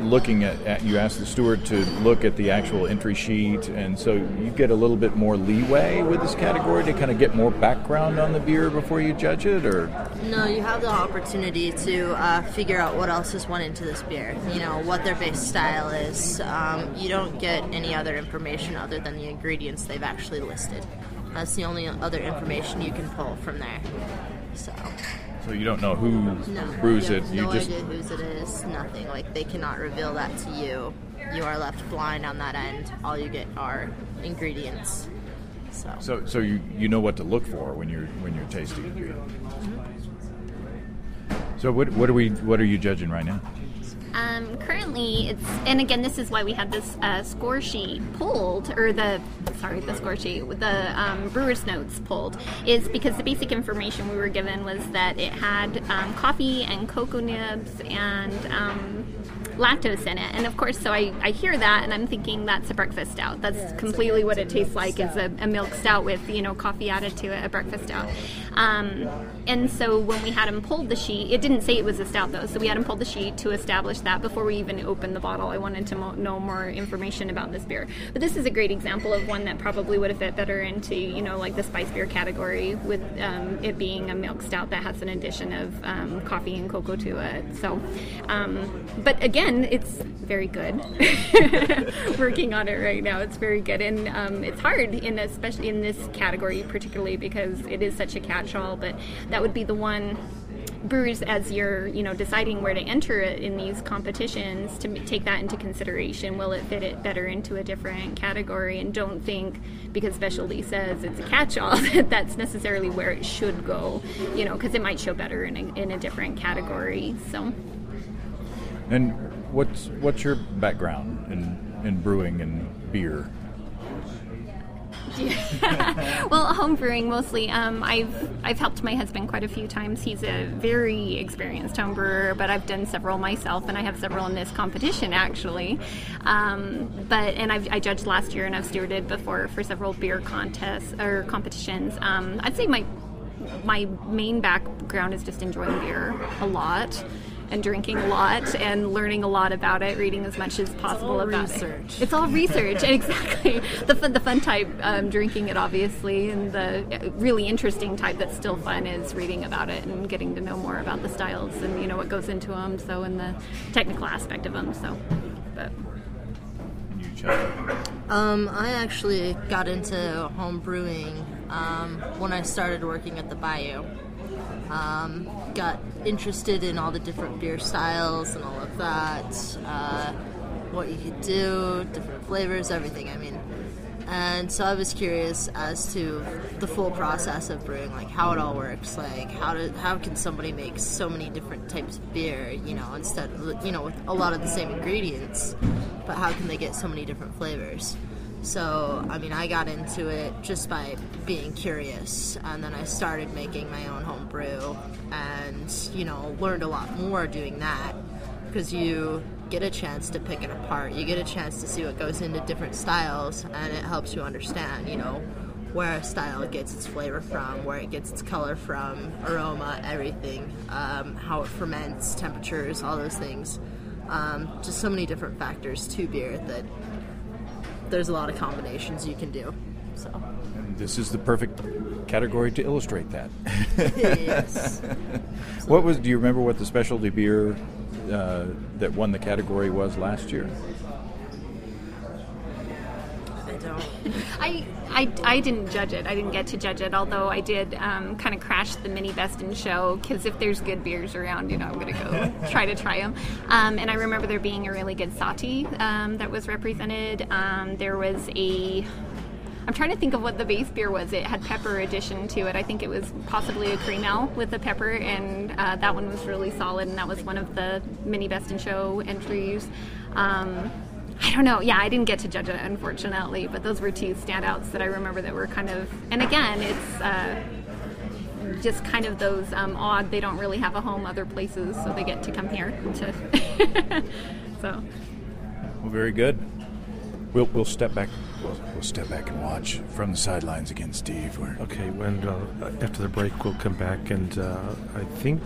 Speaker 1: looking at, at, you ask the steward to look at the actual entry sheet, and so you get a little bit more leeway with this category to kind of get more background on the beer before you judge it, or
Speaker 6: no, you have the opportunity to uh, figure out what else has went into this beer. You know what their base style is. Um, you don't get any other information other than the ingredients they've actually listed. That's the only other information you can pull from there. So.
Speaker 1: So you don't know who
Speaker 6: no,
Speaker 1: brews
Speaker 6: you
Speaker 1: it.
Speaker 6: You no
Speaker 1: just
Speaker 6: idea whose it is. Nothing. Like they cannot reveal that to you. You are left blind on that end. All you get are ingredients. So.
Speaker 1: So, so you, you know what to look for when you're when you're tasting.
Speaker 6: Mm-hmm.
Speaker 1: So what what are we what are you judging right now?
Speaker 7: Um, currently, it's and again, this is why we had this uh, score sheet pulled, or the sorry, the score sheet with the um, brewer's notes pulled, is because the basic information we were given was that it had um, coffee and cocoa nibs and um, lactose in it. And of course, so I, I hear that and I'm thinking that's a breakfast stout. That's yeah, completely what it tastes like stout. is a, a, milk stout with, you know, coffee added to it, a breakfast stout. Um, and so when we had him pulled the sheet, it didn't say it was a stout though. So we had him pull the sheet to establish that before we even opened the bottle. I wanted to mo- know more information about this beer. But this is a great example of one that probably would have fit better into, you know, like the spice beer category with um, it being a milk stout that has an addition of um, coffee and cocoa to it. So, um, but again, again, it's very good. Working on it right now, it's very good, and um, it's hard in especially in this category, particularly because it is such a catch-all. But that would be the one brewers as you're you know deciding where to enter it in these competitions to take that into consideration will it fit it better into a different category and don't think because specialty says it's a catch-all that that's necessarily where it should go you know because it might show better in a, in a different category so
Speaker 1: and what's what's your background in, in brewing and beer?
Speaker 7: well, home brewing mostly. Um, I've I've helped my husband quite a few times. He's a very experienced home brewer, but I've done several myself, and I have several in this competition actually. Um, but and I've, I judged last year, and I've stewarded before for several beer contests or competitions. Um, I'd say my my main background is just enjoying beer a lot and drinking a lot and learning a lot about it, reading as much as possible about
Speaker 6: research.
Speaker 7: it. It's all research, exactly. The fun, the fun type, um, drinking it obviously, and the really interesting type that's still fun is reading about it and getting to know more about the styles and you know what goes into them. So and the technical aspect of them. So, but.
Speaker 6: Um, I actually got into home brewing um, when I started working at the Bayou. Um, got interested in all the different beer styles and all of that, uh, what you could do, different flavors, everything. I mean, and so I was curious as to the full process of brewing, like how it all works, like how to how can somebody make so many different types of beer, you know, instead you know with a lot of the same ingredients, but how can they get so many different flavors? So, I mean, I got into it just by being curious, and then I started making my own home brew, and you know, learned a lot more doing that because you get a chance to pick it apart. You get a chance to see what goes into different styles, and it helps you understand, you know, where a style gets its flavor from, where it gets its color from, aroma, everything, um, how it ferments, temperatures, all those things. Um, just so many different factors to beer that there's a lot of combinations you can do. So
Speaker 1: this is the perfect category to illustrate that.
Speaker 6: yes.
Speaker 1: what was? Do you remember what the specialty beer uh, that won the category was last year?
Speaker 6: I don't.
Speaker 7: I, I, I didn't judge it. I didn't get to judge it, although I did um, kind of crash the mini best in show because if there's good beers around, you know, I'm going to go try to try them. Um, and I remember there being a really good sahti um, that was represented. Um, there was a I'm trying to think of what the base beer was. It had pepper addition to it. I think it was possibly a cream ale with the pepper, and uh, that one was really solid. And that was one of the mini best in show entries. Um, I don't know. Yeah, I didn't get to judge it unfortunately, but those were two standouts that I remember that were kind of. And again, it's. Uh, just kind of those um, odd. They don't really have a home other places, so they get to come here to. so.
Speaker 1: Well, very good. We'll, we'll step back. We'll, we'll step back and watch from the sidelines again, Steve. We're,
Speaker 3: Okay, when uh, after the break, we'll come back and uh, I think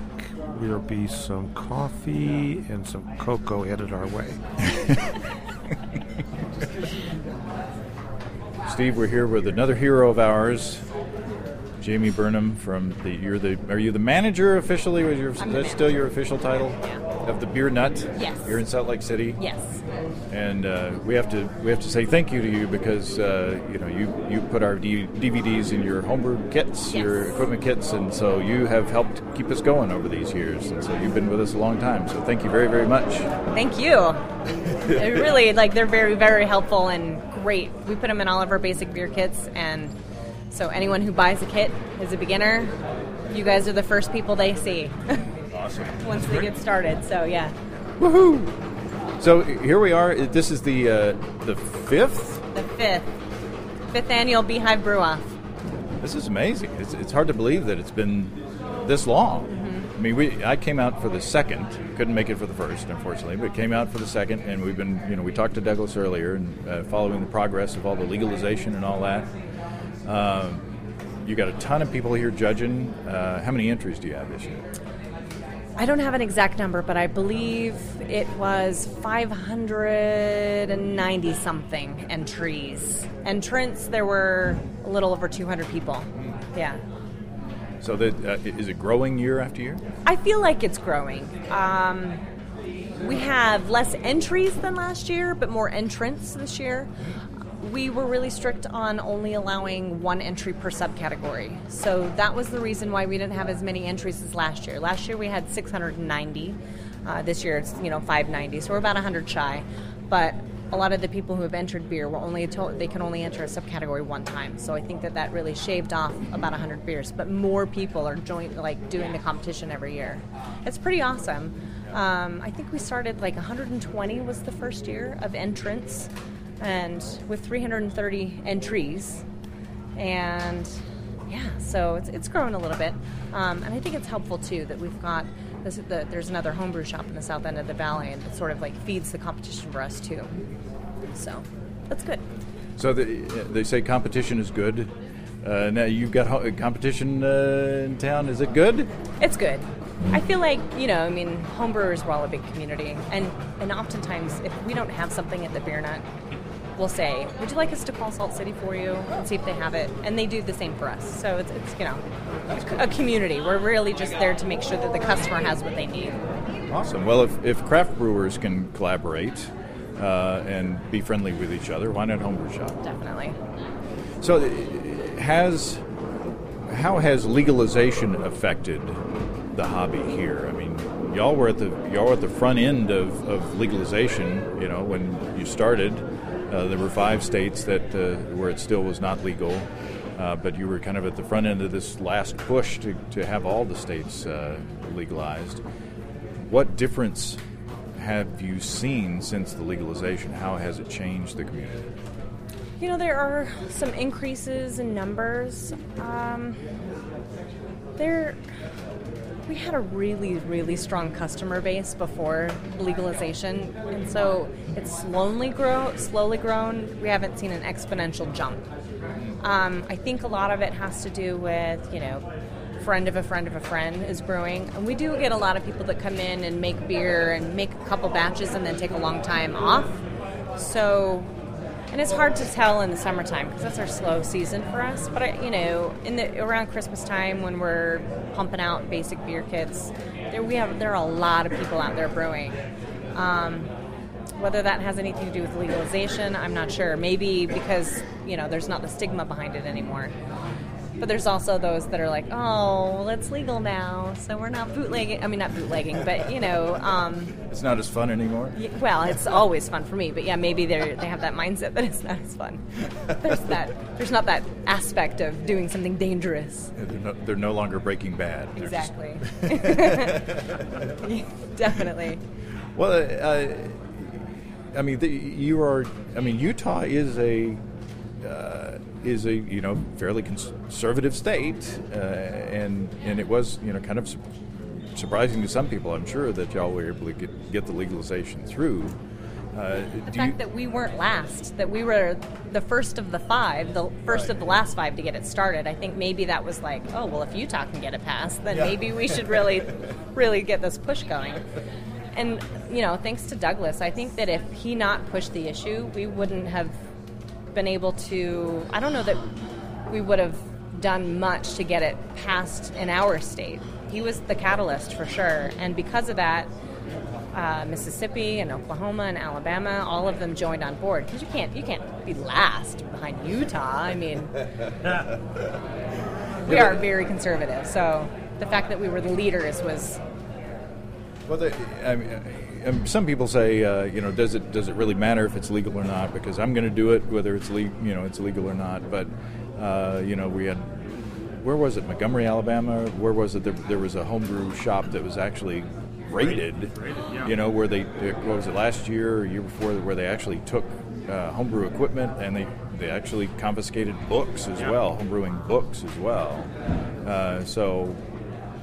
Speaker 3: there'll be some coffee and some cocoa headed our way.
Speaker 1: Steve, we're here with another hero of ours, Jamie Burnham from the. You're the. Are you the manager officially? Was your that's still your official title
Speaker 8: Yeah.
Speaker 1: of the Beer Nut?
Speaker 8: Yes.
Speaker 1: You're in Salt Lake City.
Speaker 8: Yes.
Speaker 1: And uh, we have to we have to say thank you to you because uh, you know you you put our D- DVDs in your homebrew kits, your equipment kits, and so you have helped keep us going over these years. And so you've been with us a long time. So thank you very very much.
Speaker 8: Thank you. Really like they're very very helpful and great. We put them in all of our basic beer kits, and so anyone who buys a kit is a beginner, you guys are the first people they see
Speaker 1: Awesome.
Speaker 8: once they get started. So yeah,
Speaker 1: So here we are. This is the uh, the fifth.
Speaker 8: the fifth fifth annual Beehive Brew Off.
Speaker 1: This is amazing. It's, it's hard to believe that it's been this long. I mean, we I came out for the second. Couldn't make it for the first, unfortunately, but came out for the second. And we've been, you know, we talked to Douglas earlier and uh, following the progress of all the legalization and all that. Um, you got a ton of people here judging. Uh, how many entries do you have this year?
Speaker 8: I don't have an exact number, but I believe it was 590 something entries. Entrants, there were a little over 200 people. Yeah.
Speaker 1: So that uh, is it growing year after year?
Speaker 8: I feel like it's growing. Um, we have less entries than last year, but more entrants this year. We were really strict on only allowing one entry per subcategory. So that was the reason why we didn't have as many entries as last year. Last year we had 690. Uh, this year it's you know 590, so we're about 100 shy. But a lot of the people who have entered beer were only they can only enter a subcategory one time. So I think that that really shaved off about 100 beers. But more people are join like doing the competition every year. It's pretty awesome. Um, I think we started like 120 was the first year of entrants, and with 330 entries, and yeah, so it's, it's growing a little bit. Um, and I think it's helpful too that we've got this, the, there's another homebrew shop in the south end of the valley, and it sort of like feeds the competition for us too. So that's good.
Speaker 1: So the, they say competition is good. Uh, now you've got ho- competition uh, in town. Is it good?
Speaker 8: It's good. I feel like you know, I mean, homebrewers we're all a big community, and and oftentimes if we don't have something at the Beer Nut, we'll say, "Would you like us to call Salt City for you and see if they have it?" And they do the same for us. So it's, it's you know, a, a community. We're really just there to make sure that the customer has what they need.
Speaker 1: Awesome. Well, if, if craft brewers can collaborate uh, and be friendly with each other, why not homebrew shop?
Speaker 8: Definitely.
Speaker 1: So, uh, has how has legalization affected the hobby here? I mean, y'all were at the y'all were at the front end of, of legalization. You know, when you started, uh, there were five states that uh, where it still was not legal. Uh, but you were kind of at the front end of this last push to, to have all the states uh, legalized. What difference have you seen since the legalization? How has it changed the community?
Speaker 8: You know, there are some increases in numbers. Um, there, we had a really, really strong customer base before legalization, and so it's slowly grow, slowly grown. We haven't seen an exponential jump. Um, I think a lot of it has to do with you know, friend of a friend of a friend is brewing, and we do get a lot of people that come in and make beer and make a couple batches and then take a long time off. So and it's hard to tell in the summertime because that's our slow season for us. But I, you know, in the around Christmas time when we're pumping out basic beer kits, there we have there are a lot of people out there brewing. Um, whether that has anything to do with legalization, I'm not sure. Maybe because you know there's not the stigma behind it anymore. But there's also those that are like, oh, well, it's legal now, so we're not bootlegging. I mean, not bootlegging, but you know, um,
Speaker 1: It's not as fun anymore.
Speaker 8: Y- Well, it's always fun for me, but yeah, maybe they they have that mindset that it's not as fun. There's that. There's not that aspect of doing something dangerous.
Speaker 1: They're no, they're no longer Breaking Bad.
Speaker 8: Exactly. Definitely.
Speaker 1: well, uh, I mean, the, you are. I mean, Utah is a uh, is a you know fairly conservative state, uh, and and it was you know kind of su- surprising to some people, I'm sure, that y'all were able to get, get the legalization through. Uh,
Speaker 8: The fact
Speaker 1: you,
Speaker 8: that we weren't last, that we were the first of the five, the first of the last five to get it started, I think maybe that was like, oh, well, if Utah can get it passed, then
Speaker 1: Yeah.
Speaker 8: maybe we should really, really get this push going. And, you know, thanks to Douglas, I think that if he not pushed the issue, we wouldn't have been able to, I don't know that we would have done much to get it passed in our state. He was the catalyst for sure. And because of that, uh, Mississippi and Oklahoma and Alabama, all of them joined on board because you can't you can't be last behind Utah. I mean, we are very conservative, so the fact that we were the leaders was
Speaker 1: Well, the, I mean, um, some people say, uh, you know, does it does it really matter if it's legal or not? Because I'm going to do it whether it's le- you know it's legal or not. But uh, you know, we had where was it? Montgomery, Alabama. Where was it? There, there was a homebrew shop that was actually raided.
Speaker 3: yeah.
Speaker 1: You know, where they what was it last year or year before where they actually took uh, homebrew equipment and they they actually confiscated books as
Speaker 3: Yeah.
Speaker 1: well, homebrewing books as well. Uh, so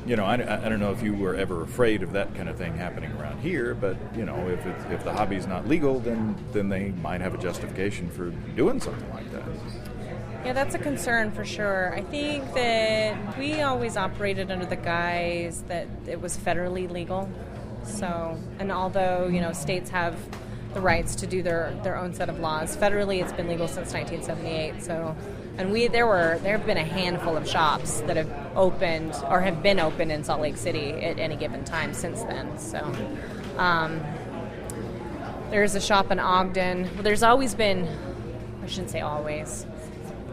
Speaker 1: you know, I, I don't know if you were ever afraid of that kind of thing happening around here, but you know, if it, if the hobby's not legal, then then they might have a justification for doing something like that.
Speaker 8: Yeah, that's a concern for sure. I think that we always operated under the guise that it was federally legal. So, and although, you know, states have the rights to do their, their own set of laws, federally it's been legal since 1978. So, and we there were there have been a handful of shops that have opened or have been open in Salt Lake City at any given time since then. So, um, there's a shop in Ogden. Well, there's always been, I shouldn't say always,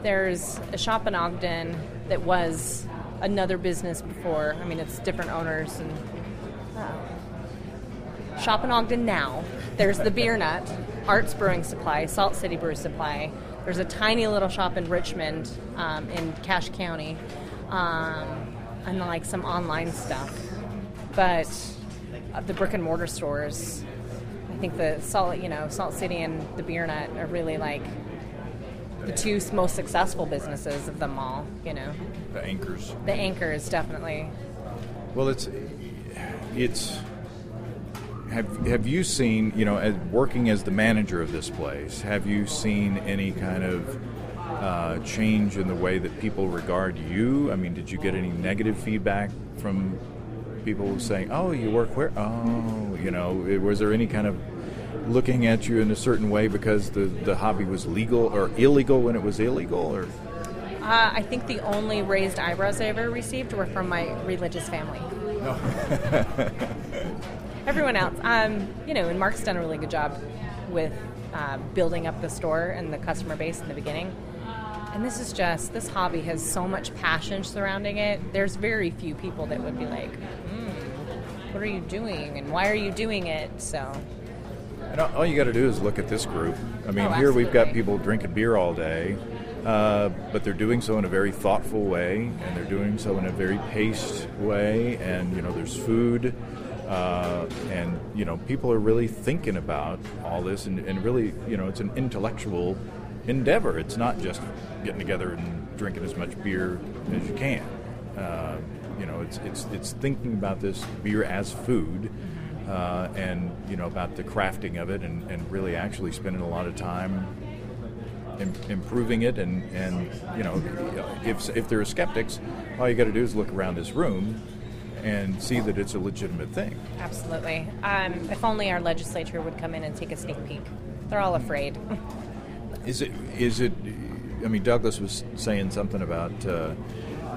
Speaker 8: there's a shop in Ogden that was another business before. I mean, it's different owners and uh, shop in Ogden now. There's the Beer Nut, Arts Brewing Supply, Salt City Brew Supply. There's a tiny little shop in Richmond, um, in Cache County, um, and like some online stuff. But uh, the brick and mortar stores, I think the Salt, you know, Salt City and the Beer Nut are really like the two most successful businesses of them all. You know,
Speaker 1: The anchors.
Speaker 8: the anchors definitely.
Speaker 1: Well, it's it's. Have Have you seen you know as working as the manager of this place? Have you seen any kind of uh, change in the way that people regard you? I mean, did you get any negative feedback from people saying, "Oh, you work where?" Oh, you know, was there any kind of looking at you in a certain way because the the hobby was legal or illegal when it was illegal, or
Speaker 8: Uh, I think the only raised eyebrows I ever received were from my religious family. Everyone else, um, you know, and Mark's done a really good job with uh, building up the store and the customer base in the beginning. And this is just, this hobby has so much passion surrounding it. There's very few people that would be like, hmm, what are you doing and why are you doing it? So,
Speaker 1: And all- all you got to do is look at this group. I mean,
Speaker 8: Oh,
Speaker 1: here we've got people drinking beer all day, uh, but they're doing so in a very thoughtful way, and they're doing so in a very paced way. And you know, there's food, uh, and you know, people are really thinking about all this, and, and really, you know, it's an intellectual endeavor. It's not just getting together and drinking as much beer as you can. Uh, you know, it's it's it's thinking about this beer as food uh, and you know about the crafting of it, and, and really actually spending a lot of time Im- improving it. And, and you know, if if there are skeptics, all you got to do is look around this room and see that it's a legitimate thing.
Speaker 8: absolutely. Um, if only our legislature would come in and take a sneak peek. They're all afraid.
Speaker 1: Is it is it? I mean, Douglas was saying something about uh,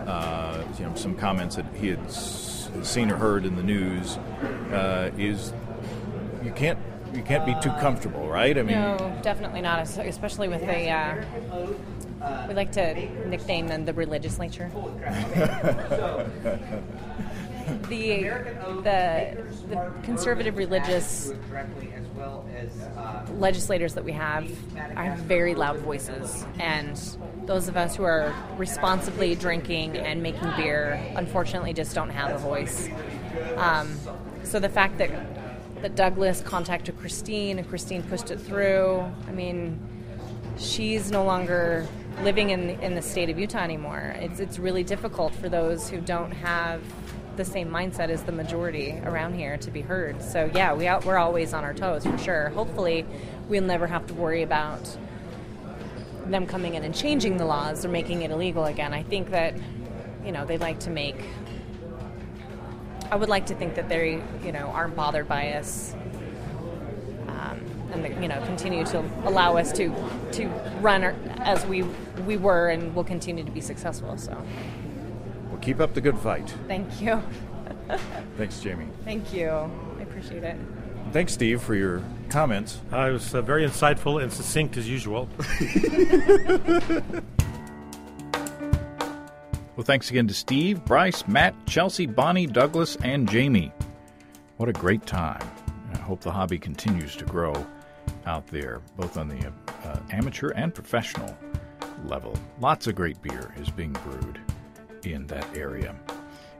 Speaker 1: uh, you know some comments that he had s- seen or heard in the news. Uh, is you can't you can't be too comfortable, right? I mean,
Speaker 8: No, definitely not. Especially with the, uh, we like to nickname them the religislature. the, the the conservative religious legislators that we have have very loud voices, and those of us who are responsibly drinking and making beer, unfortunately, just don't have a voice. Um, so the fact that that Douglas contacted Christine and Christine pushed it through, I mean, she's no longer living in in the state of Utah anymore. It's it's really difficult for those who don't have the same mindset as the majority around here to be heard. So yeah, we out, we're always on our toes for sure. Hopefully, we'll never have to worry about them coming in and changing the laws or making it illegal again. I think that you know they like to make. I would like to think that they you know aren't bothered by us. Um, and you know continue to allow us to to run as we we were and will continue to be successful. So,
Speaker 9: well, keep up the good fight.
Speaker 8: Thank you.
Speaker 9: Thanks, Jamie.
Speaker 8: Thank you. I appreciate it.
Speaker 9: Thanks, Steve, for your comments.
Speaker 3: Uh, it was uh, very insightful and succinct as usual.
Speaker 1: well, thanks again to Steve, Bryce, Matt, Chelsea, Bonnie, Douglas, and Jamie. What a great time. I hope the hobby continues to grow out there, both on the uh, amateur and professional level. Lots of great beer is being brewed in that area.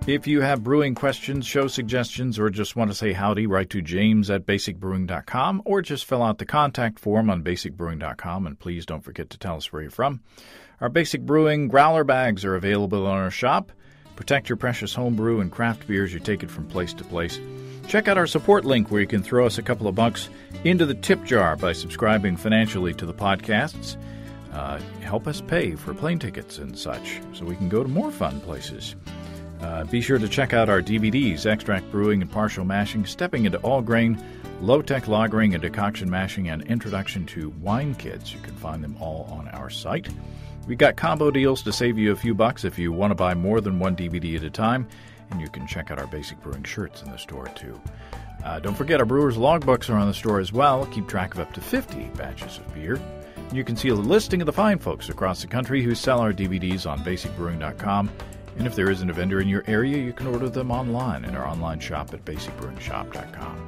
Speaker 1: If you have brewing questions, show suggestions, or just want to say howdy, write to james at basicbrewing.com or just fill out the contact form on basicbrewing.com. And please don't forget to tell us where you're from. Our Basic Brewing growler bags are available in our shop. Protect your precious homebrew and craft beers you take it from place to place. Check out our support link where you can throw us a couple of bucks into the tip jar by subscribing financially to the podcasts. Uh, help us pay for plane tickets and such so we can go to more fun places. Uh, be sure to check out our DVDs Extract Brewing and Partial Mashing, Stepping into All Grain, Low Tech Lagering and Decoction Mashing, and Introduction to Wine Kits. You can find them all on our site. We've got combo deals to save you a few bucks if you want to buy more than one DVD at a time, and you can check out our Basic Brewing shirts in the store too. Uh, don't forget, our Brewers Logbooks are on the store as well. Keep track of up to 50 batches of beer. You can see a listing of the fine folks across the country who sell our DVDs on basicbrewing.com and if there isn't a vendor in your area, you can order them online in our online shop at basicbrewingshop.com.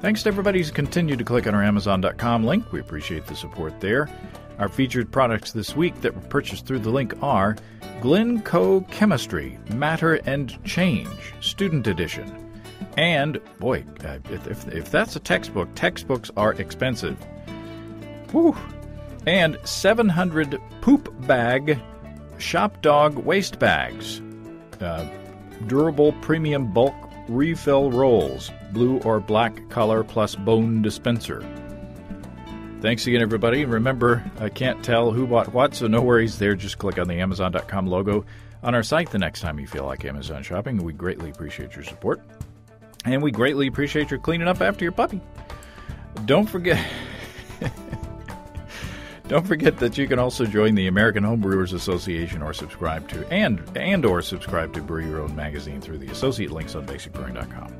Speaker 1: Thanks to everybody who's continued to click on our Amazon.com link. We appreciate the support there. Our featured products this week that were purchased through the link are Glencoe Chemistry Matter and Change Student Edition. And, boy, uh, if, if, if that's a textbook, textbooks are expensive. Whew. And 700 Poop Bag Shop Dog Waste Bags uh, durable premium bulk refill rolls, blue or black color plus bone dispenser. Thanks again, everybody. Remember, I can't tell who bought what, so no worries there. Just click on the Amazon.com logo on our site the next time you feel like Amazon shopping. We greatly appreciate your support. And we greatly appreciate your cleaning up after your puppy. Don't forget. Don't forget that you can also join the American Homebrewers Association or subscribe to and and or subscribe to Brew Your Own magazine through the associate links on basicbrewing.com.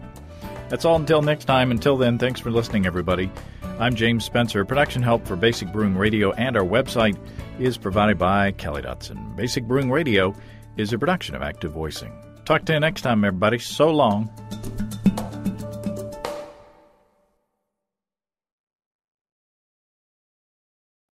Speaker 1: That's all until next time. Until then, thanks for listening, everybody. I'm James Spencer. Production help for Basic Brewing Radio and our website is provided by Kelly Dotson. Basic Brewing Radio is a production of Active Voicing. Talk to you next time, everybody. So long.